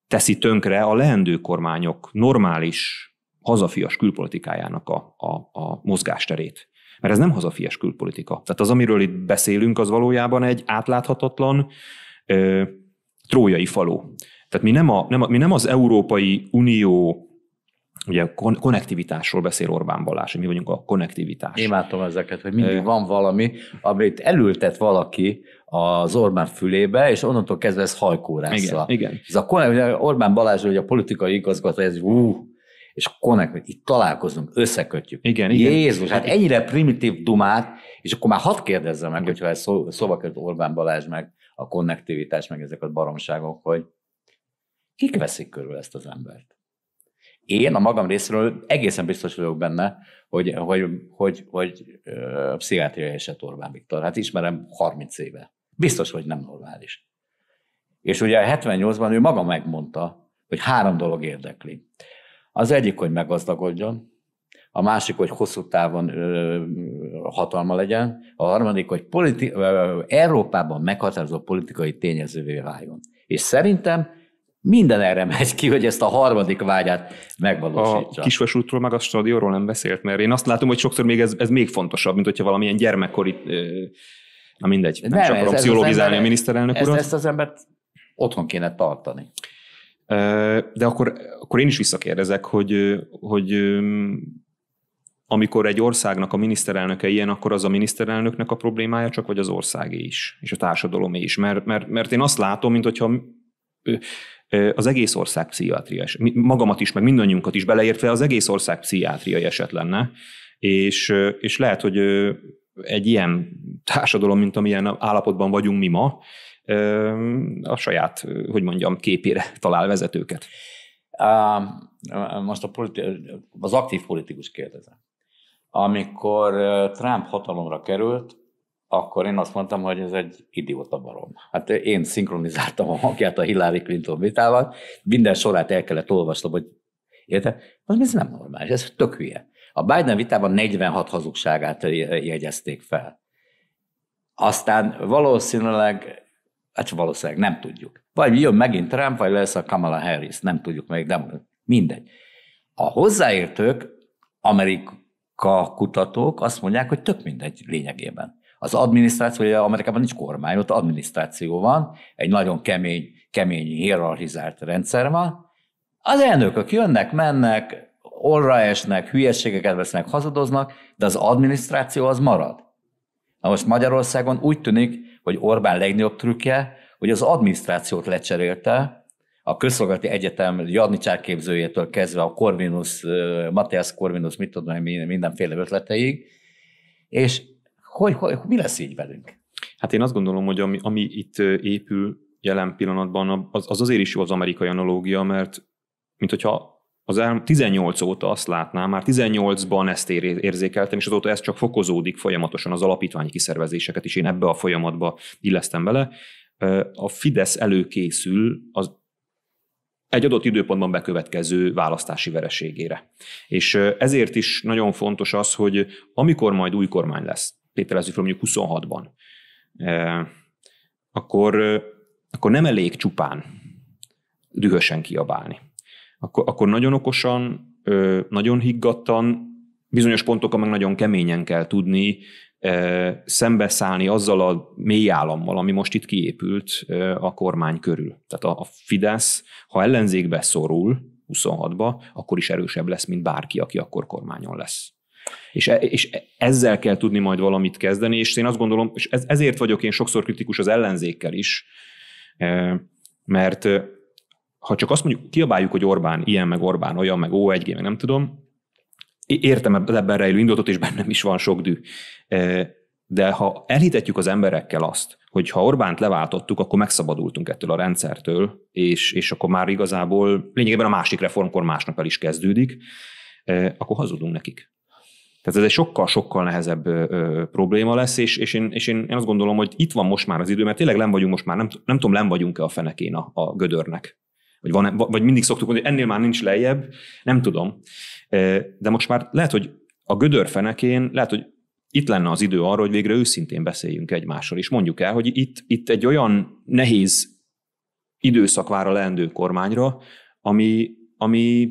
teszi tönkre a leendő kormányok normális hazafias külpolitikájának a, a, a mozgásterét. Mert ez nem hazafias külpolitika. Tehát az, amiről itt beszélünk, az valójában egy átláthatatlan, trójai falu. Tehát mi nem, a, nem, a, mi nem az Európai Unió ugye konnektivitásról beszél Orbán Balázs, hogy mi vagyunk a konnektivitás. Imádom ezeket, hogy mindig van valami, amit elültet valaki az Orbán fülébe, és onnantól kezdve ez hajkórásza. Igen, igen. Ez a Orbán Balázs, hogy a politikai igazgató, ez ú, és konnek, itt találkozunk, összekötjük. Igen, Jézus, igen. hát ennyire primitív dumát, és akkor már hadd kérdezzem meg, hogyha ez szó, szóba került Orbán Balázs meg a konnektivitás, meg ezek a baromságok, hogy kik veszik körül ezt az embert? Én a magam részéről egészen biztos vagyok benne, hogy, hogy, hogy, hogy pszichiátriai eset Orbán Viktor. Hát ismerem 30 éve. Biztos, hogy nem normális. És ugye 78-ban ő maga megmondta, hogy három dolog érdekli. Az egyik, hogy meggazdagodjon, a másik, hogy hosszú távon hatalma legyen, a harmadik, hogy politi- Európában meghatározó politikai tényezővé váljon. És szerintem minden erre megy ki, hogy ezt a harmadik vágyát megvalósítsa. A kisvasútról meg a stadionról nem beszélt, mert én azt látom, hogy sokszor még ez, ez még fontosabb, mint hogyha valamilyen gyermekkori, na mindegy, nem, nem is akarom pszichologizálni a miniszterelnök ezt, urat. Ezt az embert otthon kéne tartani. De akkor, akkor én is visszakérdezek, hogy, hogy amikor egy országnak a miniszterelnöke ilyen, akkor az a miniszterelnöknek a problémája csak, vagy az országé is, és a társadalomé is. Mert, mert, mert én azt látom, mint hogyha az egész ország pszichiátriás, magamat is, meg mindannyiunkat is beleértve az egész ország pszichiátriai eset lenne, és, és lehet, hogy egy ilyen társadalom, mint amilyen állapotban vagyunk mi ma, a saját, hogy mondjam, képére talál vezetőket. Most a politi- az aktív politikus kérdezem. Amikor Trump hatalomra került, akkor én azt mondtam, hogy ez egy idióta barom. Hát én szinkronizáltam a hangját a Hillary Clinton vitával, minden sorát el kellett olvasnom, hogy érte? Az ez nem normális, ez tök hülye. A Biden vitában 46 hazugságát jegyezték fel. Aztán valószínűleg, hát valószínűleg nem tudjuk. Vagy jön megint Trump, vagy lesz a Kamala Harris, nem tudjuk még, de mindegy. A hozzáértők, Amerika kutatók azt mondják, hogy tök mindegy lényegében. Az adminisztráció, ugye Amerikában nincs kormány, ott adminisztráció van, egy nagyon kemény, kemény hierarchizált rendszer van. Az elnökök jönnek, mennek, orra esnek, hülyeségeket vesznek, hazudoznak, de az adminisztráció az marad. Na most Magyarországon úgy tűnik, hogy Orbán legnagyobb trükkje, hogy az adminisztrációt lecserélte, a közszolgálati egyetem jarnicsárképzőjétől kezdve a Corvinus, Matthias Corvinus, mit tudom, mindenféle ötleteig, és hogy, hogy, mi lesz így velünk? Hát én azt gondolom, hogy ami, ami itt épül jelen pillanatban, az, az azért is jó az amerikai analógia, mert mint hogyha az el 18 óta azt látnám, már 18-ban ezt érzékeltem, és azóta ez csak fokozódik folyamatosan az alapítványi kiszervezéseket is, én ebbe a folyamatba illesztem bele. A Fidesz előkészül az egy adott időpontban bekövetkező választási vereségére. És ezért is nagyon fontos az, hogy amikor majd új kormány lesz, tételezzük fel mondjuk 26-ban, akkor, akkor nem elég csupán dühösen kiabálni. Akkor, akkor nagyon okosan, nagyon higgadtan, bizonyos pontokon meg nagyon keményen kell tudni szembeszállni azzal a mély állammal, ami most itt kiépült a kormány körül. Tehát a Fidesz, ha ellenzékbe szorul 26-ba, akkor is erősebb lesz, mint bárki, aki akkor kormányon lesz. És, e, és ezzel kell tudni majd valamit kezdeni, és én azt gondolom, és ez, ezért vagyok én sokszor kritikus az ellenzékkel is, e, mert e, ha csak azt mondjuk, kiabáljuk, hogy Orbán ilyen, meg Orbán olyan, meg O1G, meg nem tudom, értem ebben rejlő indulatot, és bennem is van sok dű. De ha elhitetjük az emberekkel azt, hogy ha Orbánt leváltottuk, akkor megszabadultunk ettől a rendszertől, és, és akkor már igazából lényegében a másik reformkor másnap el is kezdődik, akkor hazudunk nekik. Tehát ez egy sokkal-sokkal nehezebb ö, probléma lesz, és, és, én, és én, azt gondolom, hogy itt van most már az idő, mert tényleg nem vagyunk most már, nem, nem tudom, nem vagyunk-e a fenekén a, a gödörnek. Vagy, van, vagy mindig szoktuk mondani, hogy ennél már nincs lejjebb, nem tudom. De most már lehet, hogy a gödör fenekén, lehet, hogy itt lenne az idő arra, hogy végre őszintén beszéljünk egymással, és mondjuk el, hogy itt, itt egy olyan nehéz időszak vár a leendő kormányra, ami, ami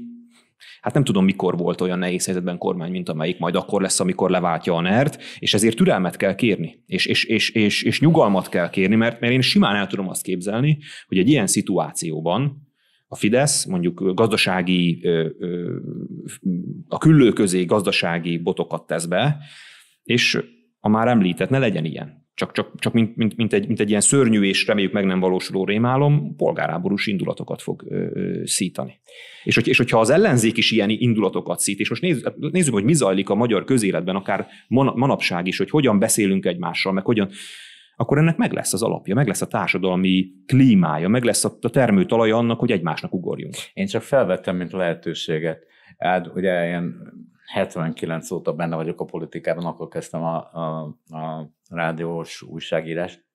hát nem tudom, mikor volt olyan nehéz helyzetben kormány, mint amelyik majd akkor lesz, amikor leváltja a NERT, és ezért türelmet kell kérni, és, és, és, és, és nyugalmat kell kérni, mert, mert én simán el tudom azt képzelni, hogy egy ilyen szituációban, a Fidesz mondjuk gazdasági, a küllő közé gazdasági botokat tesz be, és a már említett, ne legyen ilyen. Csak, csak, csak mint, mint, mint, egy, mint egy ilyen szörnyű és reméljük meg nem valósuló rémálom, polgáráborús indulatokat fog ö, ö, szítani. És, hogy, és hogyha az ellenzék is ilyen indulatokat szít, és most hát nézzük, hogy mi zajlik a magyar közéletben, akár manapság is, hogy hogyan beszélünk egymással, meg hogyan, akkor ennek meg lesz az alapja, meg lesz a társadalmi klímája, meg lesz a termőtalaja annak, hogy egymásnak ugorjunk. Én csak felvettem, mint lehetőséget. Hát ugye én 79 óta benne vagyok a politikában, akkor kezdtem a, a, a rádiós újságírást.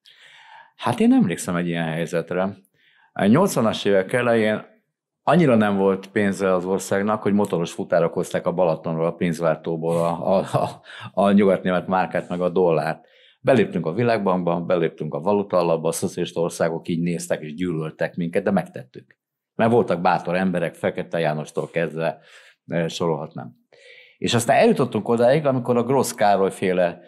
Hát én emlékszem egy ilyen helyzetre. A 80-as évek elején annyira nem volt pénze az országnak, hogy motoros futárok hozták a Balatonról, a pénzváltóból a, a, a, a nyugat-német márkát, meg a dollárt. Beléptünk a világbankba, beléptünk a valuta alapba, a szocialista országok így néztek és gyűlöltek minket, de megtettük. Mert voltak bátor emberek, Fekete Jánostól kezdve eh, sorolhatnám. És aztán eljutottunk odáig, amikor a Grossz Károly féle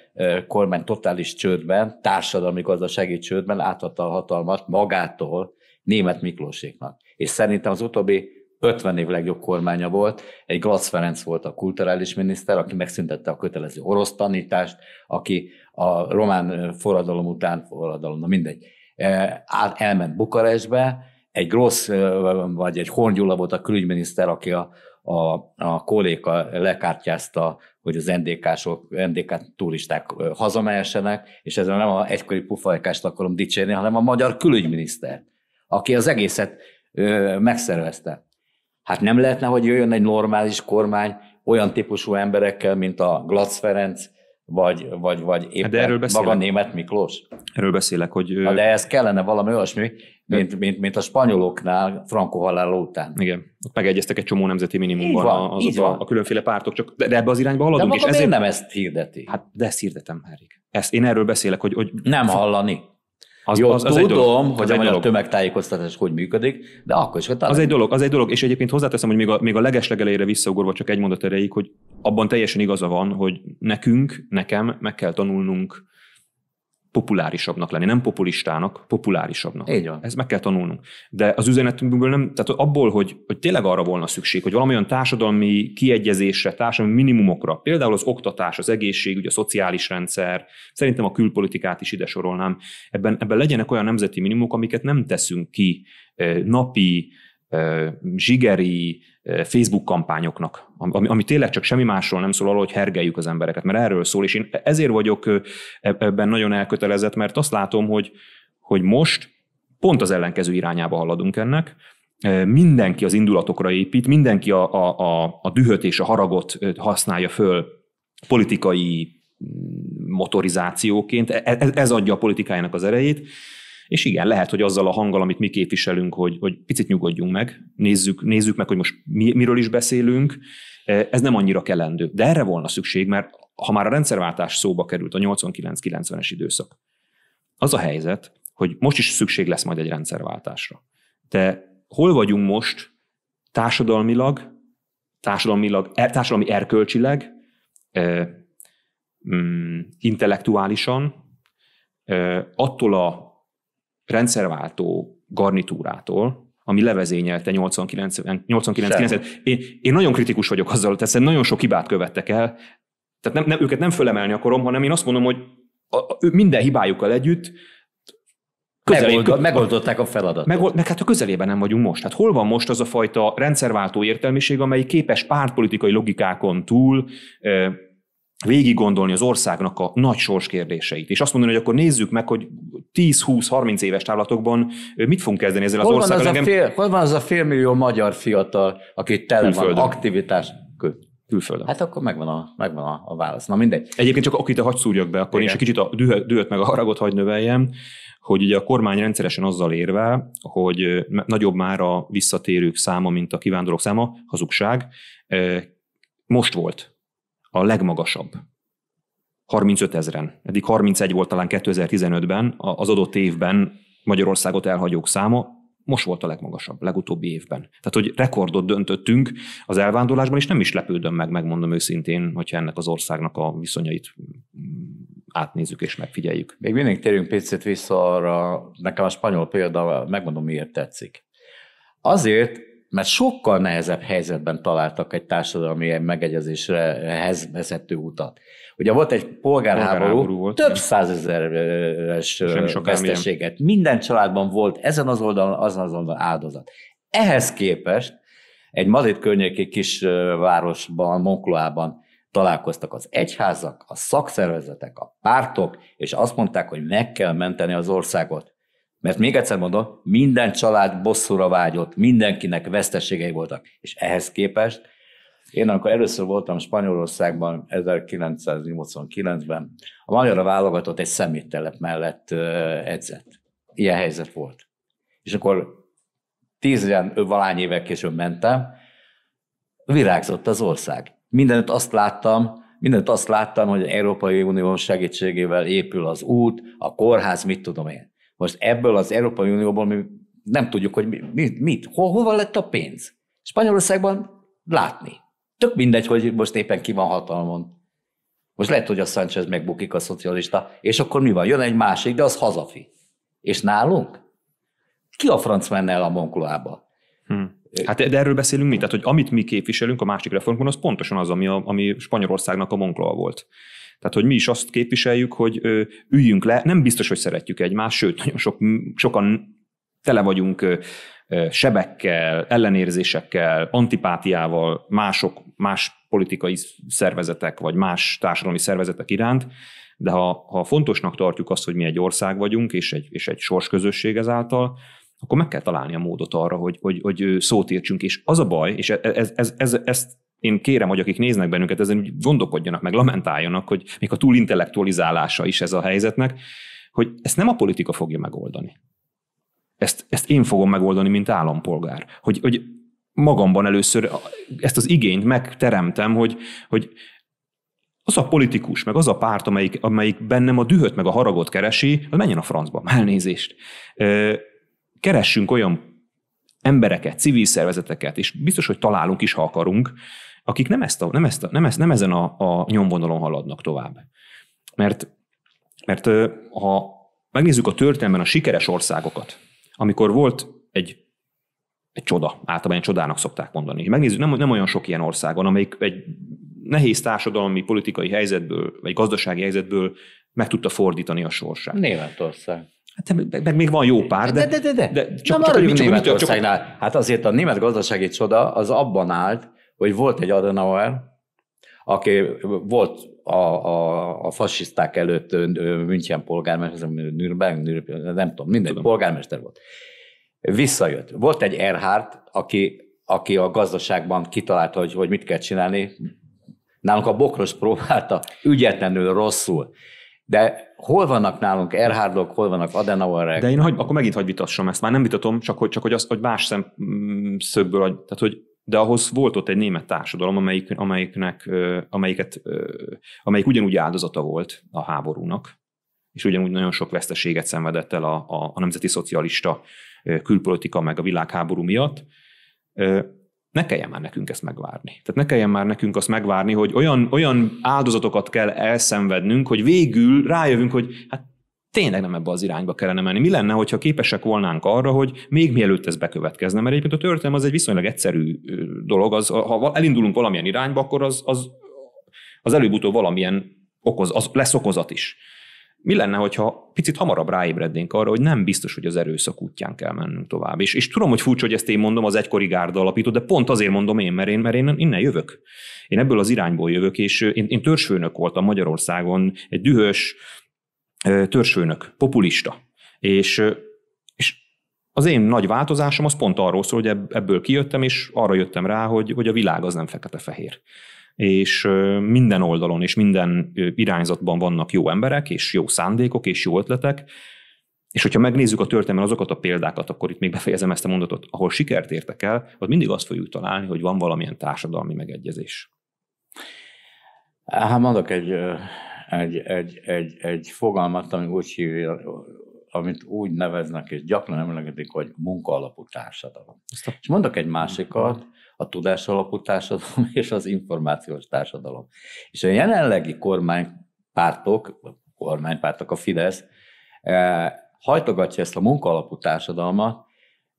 kormány totális csődben, társadalmi gazdasági csődben átadta a hatalmat magától német Miklóséknak. És szerintem az utóbbi 50 év legjobb kormánya volt. Egy Glatz Ferenc volt a kulturális miniszter, aki megszüntette a kötelező orosz tanítást, aki a román forradalom után, forradalom, na mindegy, elment Bukarestbe, egy Grossz vagy egy Horn volt a külügyminiszter, aki a, a, a kolléga lekártyázta, hogy az NDK-sok, NDK turisták hazamehessenek, és ezzel nem a egykori pufajkást akarom dicsérni, hanem a magyar külügyminiszter, aki az egészet megszervezte. Hát nem lehetne, hogy jöjjön egy normális kormány olyan típusú emberekkel, mint a Glatz Ferenc, vagy, vagy, vagy hát éppen de erről maga német Miklós? Erről beszélek, hogy... Na de ez kellene valami olyasmi, mint, mint, mint a spanyoloknál Franco halála után. Igen, ott megegyeztek egy csomó nemzeti minimumban van, az, a, a különféle pártok, csak de, de ebbe az irányba haladunk. De maga és ezért nem ezt hirdeti? Hát de ezt hirdetem, Erik. Ezt, én erről beszélek, hogy... hogy nem hallani. Az, Jó, az, az tudom, egy dolog, hogy a magyar tömegtájékoztatás hogy működik, de akkor is. Az egy dolog, az egy dolog, és egyébként hozzáteszem, hogy még a, még a legeslegelejére visszaugorva csak egy mondat erejéig, hogy abban teljesen igaza van, hogy nekünk, nekem meg kell tanulnunk populárisabbnak lenni, nem populistának, populárisabbnak. Így van. Ez meg kell tanulnunk. De az üzenetünkből nem, tehát abból, hogy, hogy tényleg arra volna szükség, hogy valamilyen társadalmi kiegyezésre, társadalmi minimumokra, például az oktatás, az egészségügy, a szociális rendszer, szerintem a külpolitikát is ide sorolnám, ebben, ebben legyenek olyan nemzeti minimumok, amiket nem teszünk ki eh, napi, zsigeri Facebook kampányoknak, ami, ami tényleg csak semmi másról nem szól arról, hogy hergeljük az embereket, mert erről szól, és én ezért vagyok ebben nagyon elkötelezett, mert azt látom, hogy, hogy most pont az ellenkező irányába haladunk ennek, mindenki az indulatokra épít, mindenki a, a, a, a dühöt és a haragot használja föl politikai motorizációként, e, e, ez adja a politikájának az erejét, és igen, lehet, hogy azzal a hanggal, amit mi képviselünk, hogy, hogy picit nyugodjunk meg, nézzük, nézzük meg, hogy most mi, miről is beszélünk, e, ez nem annyira kelendő. De erre volna szükség, mert ha már a rendszerváltás szóba került a 89-90-es időszak, az a helyzet, hogy most is szükség lesz majd egy rendszerváltásra. De hol vagyunk most társadalmilag, társadalmilag, er, társadalmi erkölcsileg, eh, mm, intellektuálisan, attól a rendszerváltó garnitúrától, ami levezényelte 89 89 én, én nagyon kritikus vagyok azzal, tehát nagyon sok hibát követtek el, tehát nem, nem, őket nem fölemelni akarom, hanem én azt mondom, hogy a, a, minden hibájukkal együtt Megold, megoldották a feladatot. Megold, meg hát a közelében nem vagyunk most. Hát hol van most az a fajta rendszerváltó értelmiség, amely képes pártpolitikai logikákon túl végig gondolni az országnak a nagy sorskérdéseit, és azt mondani, hogy akkor nézzük meg, hogy 10-20-30 éves távlatokban mit fogunk kezdeni ezzel hol az országgal. Az engem... fél, hol van az a félmillió magyar fiatal, aki tele van aktivitás külföldön. Hát akkor megvan a, megvan a, a válasz. Na mindegy. Egyébként csak akit hagy szúrjak be, akkor Igen. én is kicsit a dühöt, dühöt meg a haragot hagy növeljem, hogy ugye a kormány rendszeresen azzal érvel, hogy nagyobb már a visszatérők száma, mint a kivándorlók száma, hazugság. Most volt a legmagasabb. 35 ezeren. Eddig 31 volt talán 2015-ben, az adott évben Magyarországot elhagyók száma, most volt a legmagasabb, legutóbbi évben. Tehát, hogy rekordot döntöttünk az elvándorlásban, és nem is lepődöm meg, megmondom őszintén, hogyha ennek az országnak a viszonyait átnézzük és megfigyeljük. Még mindig térjünk picit vissza arra, nekem a spanyol példa, megmondom miért tetszik. Azért, mert sokkal nehezebb helyzetben találtak egy társadalmi megegyezésrehez vezető utat. Ugye volt egy polgárháború, polgárháború volt, több százezeres veszteséget. Minden családban volt ezen az oldalon, azon az oldalon áldozat. Ehhez képest egy Madrid környéki kis városban, Moncloában találkoztak az egyházak, a szakszervezetek, a pártok, és azt mondták, hogy meg kell menteni az országot. Mert még egyszer mondom, minden család bosszúra vágyott, mindenkinek veszteségei voltak. És ehhez képest én amikor először voltam Spanyolországban 1989-ben, a magyar válogatott egy szeméttelep mellett edzett. Ilyen helyzet volt. És akkor tíz valány évek később mentem, virágzott az ország. Mindent azt láttam, mindent azt láttam, hogy az Európai Unió segítségével épül az út, a kórház, mit tudom én. Most ebből az Európai Unióból mi nem tudjuk, hogy mit, mit hol, hova lett a pénz. Spanyolországban látni. Tök mindegy, hogy most éppen ki van hatalmon. Most lehet, hogy a Sánchez megbukik a szocialista, és akkor mi van? Jön egy másik, de az hazafi. És nálunk? Ki a franc menne el a Monkloába? Hmm. Hát de erről beszélünk mi? Tehát, hogy amit mi képviselünk a másik reformban, az pontosan az, ami, a, ami Spanyolországnak a Moncloa volt. Tehát, hogy mi is azt képviseljük, hogy üljünk le, nem biztos, hogy szeretjük egymást, sőt, nagyon sok, sokan tele vagyunk sebekkel, ellenérzésekkel, antipátiával mások, más politikai szervezetek, vagy más társadalmi szervezetek iránt, de ha, ha fontosnak tartjuk azt, hogy mi egy ország vagyunk, és egy, és egy sorsközösség ezáltal, akkor meg kell találni a módot arra, hogy, hogy, hogy szót értsünk. És az a baj, és ez, ez, ez, ez, ezt én kérem, hogy akik néznek bennünket, ezen gondolkodjanak, meg lamentáljanak, hogy még a túl intellektualizálása is ez a helyzetnek, hogy ezt nem a politika fogja megoldani. Ezt, ezt én fogom megoldani, mint állampolgár. Hogy, hogy magamban először ezt az igényt megteremtem, hogy, hogy az a politikus, meg az a párt, amelyik, amelyik bennem a dühöt, meg a haragot keresi, az menjen a francba, elnézést keressünk olyan embereket, civil szervezeteket, és biztos, hogy találunk is, ha akarunk, akik nem, ezt a, nem, ezt a, nem, ezt, nem ezen a, a nyomvonalon haladnak tovább. Mert, mert ha megnézzük a történelemben a sikeres országokat, amikor volt egy, egy csoda, általában egy csodának szokták mondani. Megnézzük, nem, nem olyan sok ilyen ország van, amelyik egy nehéz társadalmi, politikai helyzetből, vagy gazdasági helyzetből meg tudta fordítani a sorsát. Németország. Hát meg, meg még van jó pár, de... De, de, de, de. de csak, Nem csak, csak, Németországnál. Csak, hát azért a német gazdasági csoda az abban állt, hogy volt egy Adenauer, aki volt a, a, a fasiszták előtt München polgármester, Nürnberg, Nürnberg, nem tudom, minden tudom. polgármester volt. Visszajött. Volt egy Erhard, aki, aki a gazdaságban kitalálta, hogy, hogy mit kell csinálni. Nálunk a Bokros próbálta ügyetlenül rosszul. De hol vannak nálunk Erhardok, hol vannak Adenauerek? De én hagy, akkor megint hagy vitassam ezt. Már nem vitatom, csak hogy, csak hogy, az, hogy más szemszögből, tehát hogy de ahhoz volt ott egy német társadalom, amelyik, amelyiknek, amelyiket, amelyik ugyanúgy áldozata volt a háborúnak, és ugyanúgy nagyon sok veszteséget szenvedett el a, a, a nemzeti szocialista külpolitika meg a világháború miatt ne kelljen már nekünk ezt megvárni. Tehát ne kelljen már nekünk azt megvárni, hogy olyan, olyan áldozatokat kell elszenvednünk, hogy végül rájövünk, hogy hát tényleg nem ebbe az irányba kellene menni. Mi lenne, hogyha képesek volnánk arra, hogy még mielőtt ez bekövetkezne? Mert egyébként a történelem az egy viszonylag egyszerű dolog. Az, ha elindulunk valamilyen irányba, akkor az, az, az előbb-utóbb valamilyen okoz, az lesz okozat is. Mi lenne, hogyha picit hamarabb ráébrednénk arra, hogy nem biztos, hogy az erőszak útján kell mennünk tovább. És, és tudom, hogy furcsa, hogy ezt én mondom, az egykori gárda alapító, de pont azért mondom én, mert én, mert én innen jövök. Én ebből az irányból jövök, és én, én törzsfőnök voltam Magyarországon, egy dühös törzsfőnök, populista. És, és az én nagy változásom az pont arról szól, hogy ebből kijöttem, és arra jöttem rá, hogy, hogy a világ az nem fekete-fehér és minden oldalon és minden irányzatban vannak jó emberek, és jó szándékok, és jó ötletek, és hogyha megnézzük a történelmen azokat a példákat, akkor itt még befejezem ezt a mondatot, ahol sikert értek el, ott mindig azt fogjuk találni, hogy van valamilyen társadalmi megegyezés. Hát mondok egy, egy, egy, egy, egy fogalmat, ami úgy hívja, amit úgy neveznek, és gyakran emlegetik, hogy munkaalapú társadalom. És mondok egy másikat, a tudás alapú társadalom és az információs társadalom. És a jelenlegi kormánypártok, kormánypártok, a Fidesz, eh, hajtogatja ezt a munkaalapú társadalmat,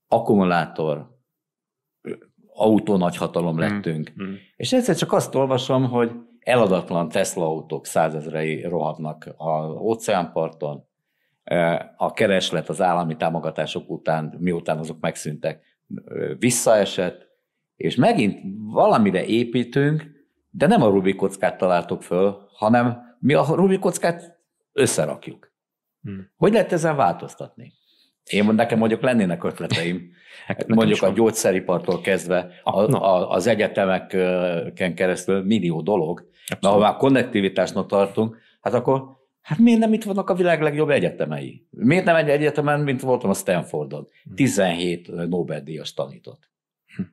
akkumulátor, autó nagyhatalom hmm. lettünk. Mm. Mm. És egyszer csak azt olvasom, hogy eladatlan Tesla autók százezrei rohadnak az óceánparton, a kereslet az állami támogatások után, miután azok megszűntek, visszaesett, és megint valamire építünk, de nem a Rubik kockát találtuk föl, hanem mi a Rubik kockát összerakjuk. Hmm. Hogy lehet ezen változtatni? Én nekem mondjuk lennének ötleteim, hát mondjuk a gyógyszeripartól kezdve a, a, az egyetemeken keresztül millió dolog, Abszolút. de ha már konnektivitásnak tartunk, hát akkor hát miért nem itt vannak a világ legjobb egyetemei? Miért nem egy egyetemen, mint voltam a Stanfordon? 17 hmm. Nobel-díjas tanított.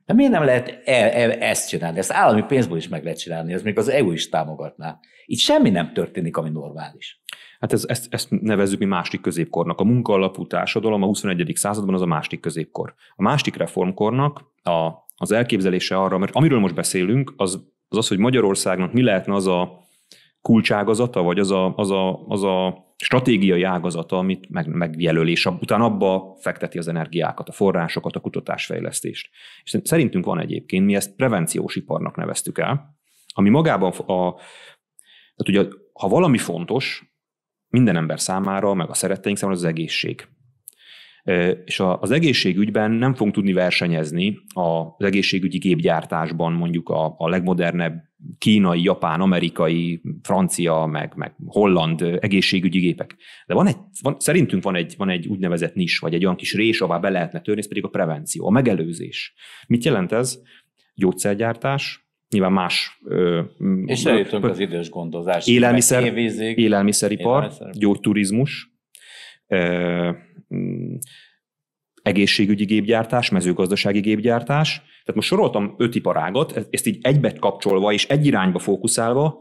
De miért nem lehet e, e, ezt csinálni? Ezt állami pénzből is meg lehet csinálni, ez még az EU is támogatná. Itt semmi nem történik, ami normális. Hát ez, ezt, ezt nevezzük mi másik középkornak. A munkaalapú társadalom a 21. században az a másik középkor. A másik reformkornak a, az elképzelése arra, mert amiről most beszélünk, az az, az hogy Magyarországnak mi lehetne az a kulcságazata, vagy az a, az a, az a stratégiai ágazata, amit meg, megjelöl, és utána abba fekteti az energiákat, a forrásokat, a kutatásfejlesztést. És szerintünk van egyébként, mi ezt prevenciós iparnak neveztük el, ami magában a, tehát ugye, ha valami fontos, minden ember számára, meg a szeretteink számára az egészség. És az egészségügyben nem fogunk tudni versenyezni az egészségügyi gépgyártásban mondjuk a, a legmodernebb kínai, japán, amerikai, francia, meg, meg holland egészségügyi gépek. De van egy, van, szerintünk van egy, van egy úgynevezett nis, vagy egy olyan kis rés, ahová be lehetne törni, ez pedig a prevenció, a megelőzés. Mit jelent ez? Gyógyszergyártás, nyilván más... Ö, és eljutunk az idős gondozás. Élelmiszer, élelmiszeripar, élelmiszer. gyógyturizmus, ö, egészségügyi gépgyártás, mezőgazdasági gépgyártás. Tehát most soroltam öt iparágat, ezt így egybe kapcsolva és egy irányba fókuszálva,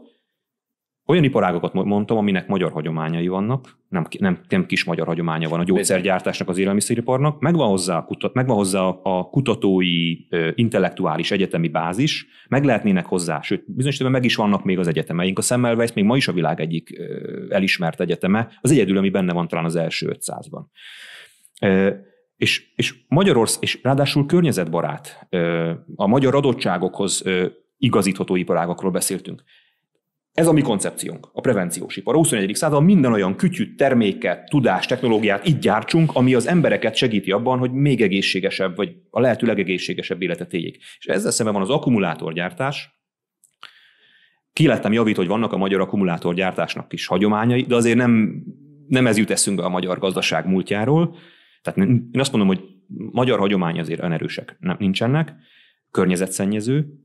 olyan iparágokat mondtam, aminek magyar hagyományai vannak, nem, nem, nem kis magyar hagyománya van a gyógyszergyártásnak, az élelmiszeriparnak, megvan hozzá, a kutat, megvan hozzá a kutatói, intellektuális egyetemi bázis, meg lehetnének hozzá, sőt, bizonyos meg is vannak még az egyetemeink. A Semmelweis még ma is a világ egyik elismert egyeteme, az egyedül, ami benne van talán az első 500-ban. És, és Magyarország, és ráadásul környezetbarát, a magyar adottságokhoz igazítható iparágakról beszéltünk. Ez a mi koncepciónk, a prevenciós ipar. A 21. században minden olyan kütyűt, terméket, tudást, technológiát így gyártsunk, ami az embereket segíti abban, hogy még egészségesebb, vagy a lehető legegészségesebb életet éljék. És ezzel szemben van az akkumulátorgyártás. Ki lettem javít, hogy vannak a magyar akkumulátorgyártásnak is hagyományai, de azért nem, nem ez jut eszünkbe a magyar gazdaság múltjáról. Tehát én azt mondom, hogy magyar hagyomány azért önerősek nem, nincsenek, környezetszennyező,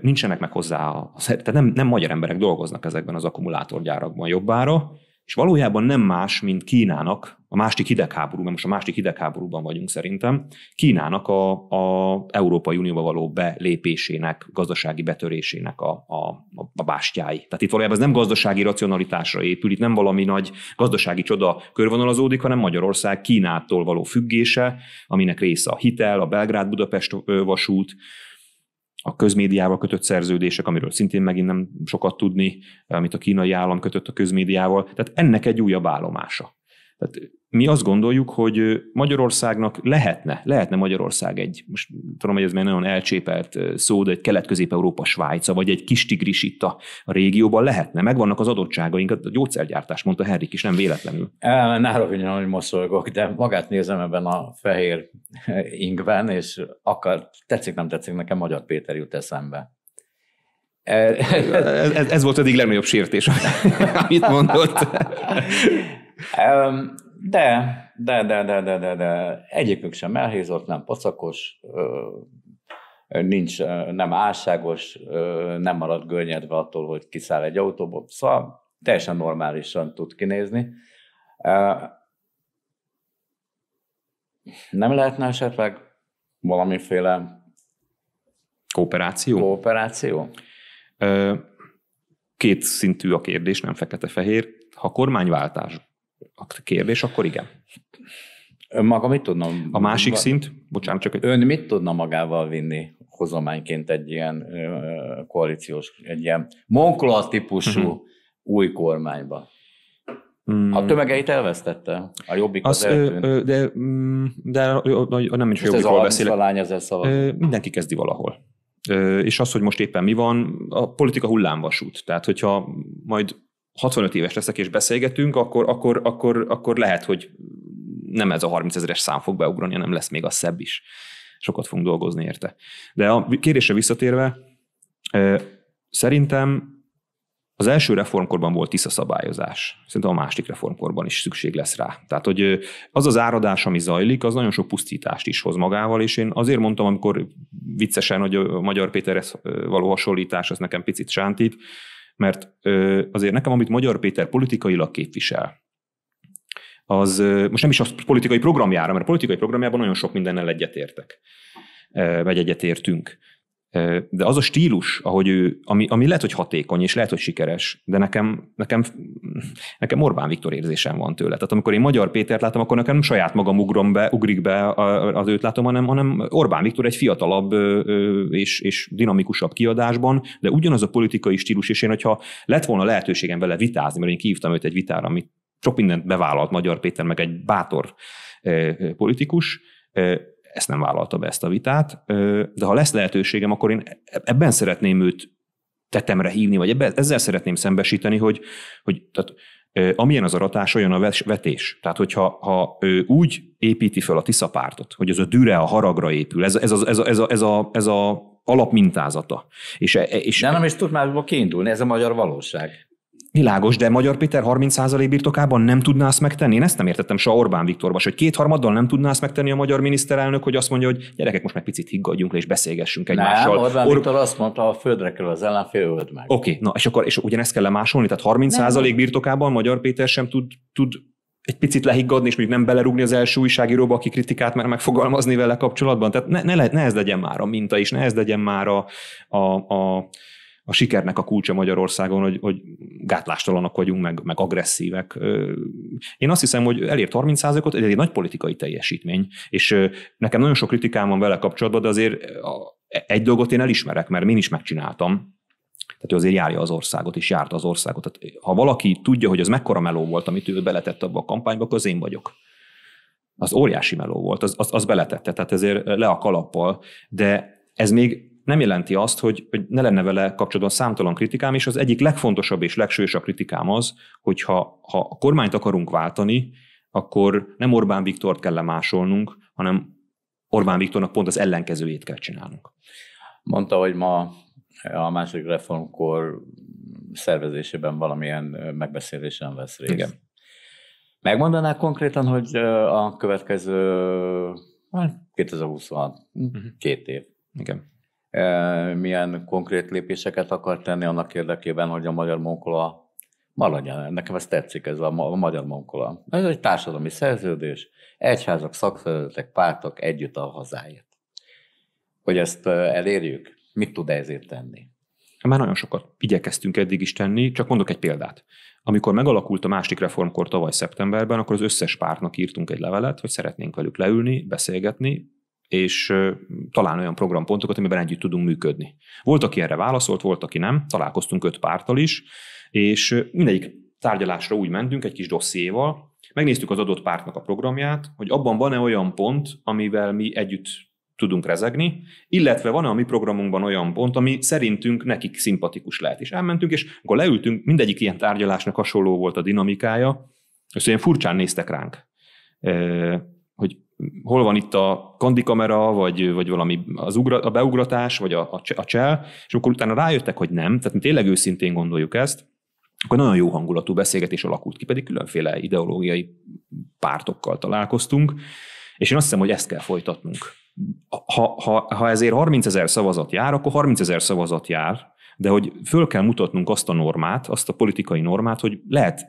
nincsenek meg hozzá, tehát nem, nem magyar emberek dolgoznak ezekben az akkumulátorgyárakban jobbára, és valójában nem más, mint Kínának, a másik hidegháborúban, most a másik hidegháborúban vagyunk szerintem, Kínának a, a Európai Unióba való belépésének, gazdasági betörésének a, a, a bástyái. Tehát itt valójában ez nem gazdasági racionalitásra épül, itt nem valami nagy gazdasági csoda körvonalazódik, hanem Magyarország Kínától való függése, aminek része a hitel, a Belgrád-Budapest vasút, a közmédiával kötött szerződések, amiről szintén megint nem sokat tudni, amit a kínai állam kötött a közmédiával. Tehát ennek egy újabb állomása. Tehát mi azt gondoljuk, hogy Magyarországnak lehetne, lehetne Magyarország egy, most tudom, hogy ez már nagyon elcsépelt szó, de egy kelet-közép-európa Svájca, vagy egy kis tigris itt a, régióban lehetne. Megvannak az adottságaink, a gyógyszergyártás, mondta Henrik is, nem véletlenül. Ne haragudjon, hogy mosolygok, de magát nézem ebben a fehér ingben, és akar, tetszik, nem tetszik, nekem Magyar Péter jut eszembe. ez, ez volt eddig legnagyobb sértés, amit mondott. De, de, de, de, de, de, de egyikük sem elhízott, nem pacakos, nincs, nem álságos, nem marad görnyedve attól, hogy kiszáll egy autóból, szóval teljesen normálisan tud kinézni. Nem lehetne esetleg valamiféle kooperáció? Kooperáció? Két szintű a kérdés, nem fekete-fehér. Ha kormányváltás a kérdés, akkor igen. Ön maga mit tudna? A másik va- szint, bocsánat, csak egy... Ön mit tudna magával vinni hozományként egy ilyen koalíciós, egy ilyen Moncloa típusú uh-huh. új kormányba? Mm. A tömegeit elvesztette. A jobbik az, az ö, de, mm, de nem is a jobbikról beszélek. Lány ezzel Mindenki kezdi valahol. És az, hogy most éppen mi van, a politika hullámvasút. Tehát, hogyha majd 65 éves leszek és beszélgetünk, akkor, akkor, akkor, akkor lehet, hogy nem ez a 30 ezeres szám fog beugrani, hanem lesz még a szebb is. Sokat fogunk dolgozni érte. De a kérdésre visszatérve, szerintem az első reformkorban volt tiszta szabályozás. Szerintem a másik reformkorban is szükség lesz rá. Tehát, hogy az az áradás, ami zajlik, az nagyon sok pusztítást is hoz magával, és én azért mondtam, amikor viccesen, hogy a Magyar Péterhez való hasonlítás, az nekem picit sántít, mert azért nekem, amit Magyar Péter politikailag képvisel, az most nem is a politikai programjára, mert a politikai programjában nagyon sok mindennel egyetértek, vagy egyetértünk. De az a stílus, ahogy ő, ami, ami lehet, hogy hatékony, és lehet, hogy sikeres, de nekem, nekem, nekem Orbán Viktor érzésem van tőle. Tehát amikor én Magyar Pétert látom, akkor nekem nem saját magam ugrom be, ugrik be az őt látom, hanem, hanem Orbán Viktor egy fiatalabb és, és dinamikusabb kiadásban, de ugyanaz a politikai stílus, és én, hogyha lett volna lehetőségem vele vitázni, mert én kívtam őt egy vitára, amit sok mindent bevállalt Magyar Péter, meg egy bátor politikus, ezt nem vállalta be ezt a vitát, de ha lesz lehetőségem, akkor én ebben szeretném őt tetemre hívni, vagy ebben, ezzel szeretném szembesíteni, hogy, hogy tehát, amilyen az aratás, olyan a vetés. Tehát, hogyha ha ő úgy építi fel a Tisza pártot, hogy ez a düre a haragra épül, ez, ez, a, ez, a, ez, a, ez, a, ez a alapmintázata. És, és, De nem is tud már kiindulni, ez a magyar valóság. Világos, de Magyar Péter 30% birtokában nem tudná azt megtenni? Én ezt nem értettem se Orbán Viktorba, hogy kétharmaddal nem tudná azt megtenni a magyar miniszterelnök, hogy azt mondja, hogy gyerekek, most meg picit higgadjunk le és beszélgessünk egymással. Nem, Orbán Or... Viktor azt mondta, a földre kell az ellenfél, öld meg. Oké, okay, na és akkor és ugyanezt kell lemásolni, tehát 30% nem. birtokában Magyar Péter sem tud, tud egy picit lehiggadni, és mondjuk nem belerúgni az első újságíróba, aki kritikát mer megfogalmazni vele kapcsolatban. Tehát ne, ne, ne ez legyen már a minta, és ne ez legyen már a, a, a a sikernek a kulcsa Magyarországon, hogy, hogy gátlástalanok vagyunk, meg, meg agresszívek. Én azt hiszem, hogy elért 30%-ot, ez egy nagy politikai teljesítmény, és nekem nagyon sok kritikám van vele kapcsolatban, de azért egy dolgot én elismerek, mert én is megcsináltam, tehát ő azért járja az országot, és járta az országot. Tehát, ha valaki tudja, hogy az mekkora meló volt, amit ő beletett abba a kampányba, akkor az én vagyok. Az óriási meló volt, az, az, az beletette, tehát ezért le a kalappal, de ez még nem jelenti azt, hogy, hogy ne lenne vele kapcsolatban számtalan kritikám, és az egyik legfontosabb és legsősabb kritikám az, hogy ha, ha a kormányt akarunk váltani, akkor nem Orbán Viktort kell lemásolnunk, hanem Orbán Viktornak pont az ellenkezőjét kell csinálnunk. Mondta, hogy ma a második reformkor szervezésében valamilyen megbeszélésen vesz részt. Igen. Megmondaná konkrétan, hogy a következő 2026, uh-huh. Mhm. két év. Igen milyen konkrét lépéseket akar tenni annak érdekében, hogy a magyar monkola maradjon. Nekem ez tetszik, ez a, magyar monkola. Ez egy társadalmi szerződés, egyházak, szakszervezetek, pártok együtt a hazáért. Hogy ezt elérjük, mit tud ezért tenni? Már nagyon sokat igyekeztünk eddig is tenni, csak mondok egy példát. Amikor megalakult a másik reformkor tavaly szeptemberben, akkor az összes pártnak írtunk egy levelet, hogy szeretnénk velük leülni, beszélgetni, és talán olyan programpontokat, amiben együtt tudunk működni. Volt, aki erre válaszolt, volt, aki nem, találkoztunk öt pártal is, és mindegyik tárgyalásra úgy mentünk egy kis dossziéval, megnéztük az adott pártnak a programját, hogy abban van-e olyan pont, amivel mi együtt tudunk rezegni, illetve van-e a mi programunkban olyan pont, ami szerintünk nekik szimpatikus lehet. És elmentünk, és akkor leültünk, mindegyik ilyen tárgyalásnak hasonló volt a dinamikája, és ilyen furcsán néztek ránk, hogy hol van itt a kandikamera, vagy, vagy valami az ugra, a beugratás, vagy a, a, csel, és akkor utána rájöttek, hogy nem, tehát mi tényleg őszintén gondoljuk ezt, akkor nagyon jó hangulatú beszélgetés alakult ki, pedig különféle ideológiai pártokkal találkoztunk, és én azt hiszem, hogy ezt kell folytatnunk. Ha, ha, ha ezért 30 ezer szavazat jár, akkor 30 ezer szavazat jár, de hogy föl kell mutatnunk azt a normát, azt a politikai normát, hogy lehet,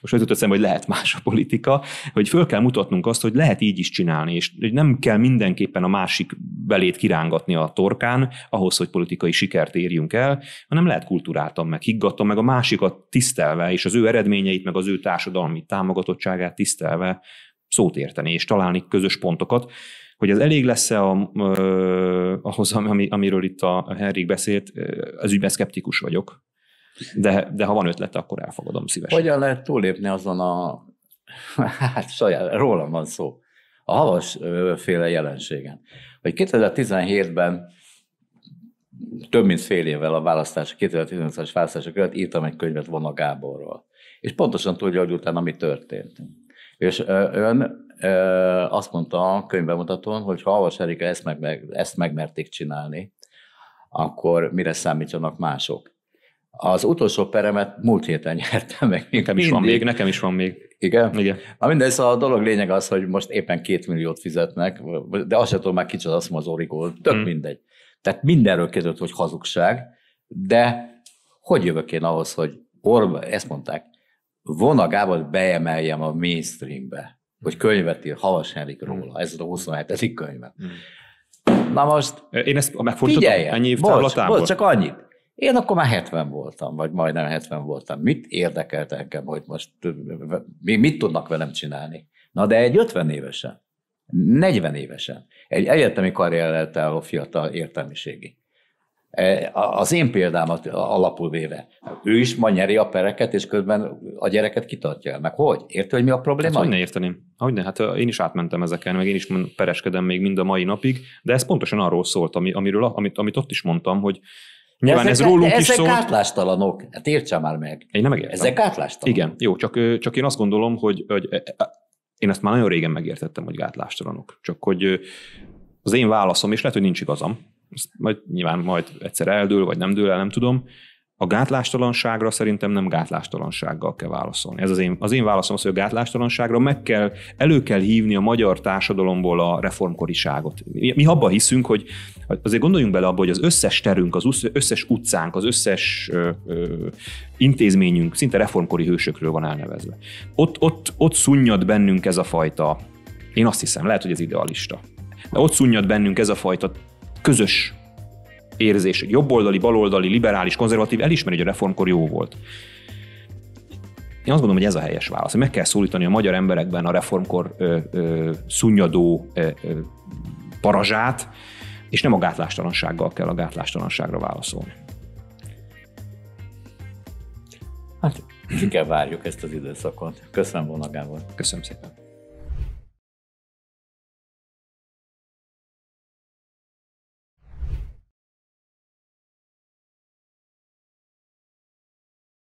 most az jutott hogy lehet más a politika, hogy föl kell mutatnunk azt, hogy lehet így is csinálni, és hogy nem kell mindenképpen a másik belét kirángatni a torkán, ahhoz, hogy politikai sikert érjünk el, hanem lehet kulturáltan meg higgadtan, meg a másikat tisztelve, és az ő eredményeit, meg az ő társadalmi támogatottságát tisztelve szót érteni, és találni közös pontokat. Hogy ez elég lesz-e a, ahhoz, ami, amiről itt a Henrik beszélt, az ügyben szkeptikus vagyok. De, de ha van ötlete, akkor elfogadom szívesen. Hogyan lehet túlépni azon a, hát saját, rólam van szó, a havas féle jelenségen. Hogy 2017-ben több mint fél évvel a választás, 2018-as választások között írtam egy könyvet Vona Gáborról. És pontosan tudja, hogy utána mi történt. És ön azt mondta a könyvbemutatón, hogy ha Alvas Erika ezt, meg, meg, ezt megmerték csinálni, akkor mire számítsanak mások. Az utolsó peremet múlt héten nyertem meg. Nekem is van még, nekem is van még. Igen? Igen. Na mindegy, szóval a dolog lényeg az, hogy most éppen két milliót fizetnek, de azt sem tudom már kicsit azt mondja az origó, tök hmm. mindegy. Tehát mindenről kérdött, hogy hazugság, de hogy jövök én ahhoz, hogy Orba, ezt mondták, Vona Gábor beemeljem a mainstreambe, hogy könyvet ír Havas Henrik róla, hmm. ez a 27. könyve. Hmm. Na most Én ezt megfordítottam ennyi év bocs, bocs, csak annyit. Én akkor már 70 voltam, vagy majdnem 70 voltam. Mit érdekelt engem, hogy most mit tudnak velem csinálni? Na de egy 50 évesen, 40 évesen, egy egyetemi karrierrel a fiatal értelmiségi. E, az én példámat alapul véve. Ő is ma nyeri a pereket, és közben a gyereket kitartja el. Meg hogy? Érti, hogy mi a probléma? Hát, hogy ne érteném. Hogy ne? Hát én is átmentem ezeken, meg én is pereskedem még mind a mai napig, de ez pontosan arról szólt, ami, amiről, amit, amit ott is mondtam, hogy Nyilván ezek, ez rólunk ezek is szólt. Ezek átlástalanok, hát értse már meg. Én nem megértem. Ezek átlástalanok. Igen, jó, csak, csak én azt gondolom, hogy, hogy én ezt már nagyon régen megértettem, hogy gátlástalanok. Csak hogy az én válaszom, és lehet, hogy nincs igazam, majd nyilván majd egyszer eldől, vagy nem dől el, nem tudom, a gátlástalanságra szerintem nem gátlástalansággal kell válaszolni. Ez az én, az én válaszom az, hogy a gátlástalanságra meg kell, elő kell hívni a magyar társadalomból a reformkoriságot. Mi, mi hiszünk, hogy azért gondoljunk bele abba, hogy az összes terünk, az összes utcánk, az összes ö, ö, intézményünk szinte reformkori hősökről van elnevezve. Ott, ott, ott szunnyad bennünk ez a fajta, én azt hiszem, lehet, hogy ez idealista, de ott szunnyad bennünk ez a fajta közös érzés, hogy jobboldali, baloldali, liberális, konzervatív elismeri, hogy a reformkor jó volt. Én azt gondolom, hogy ez a helyes válasz, meg kell szólítani a magyar emberekben a reformkor ö, ö, szunnyadó ö, ö, parazsát, és nem a gátlástalansággal kell a gátlástalanságra válaszolni. Hát, ki kell várjuk ezt az időszakot. Köszönöm volna, Gábor. Köszönöm szépen.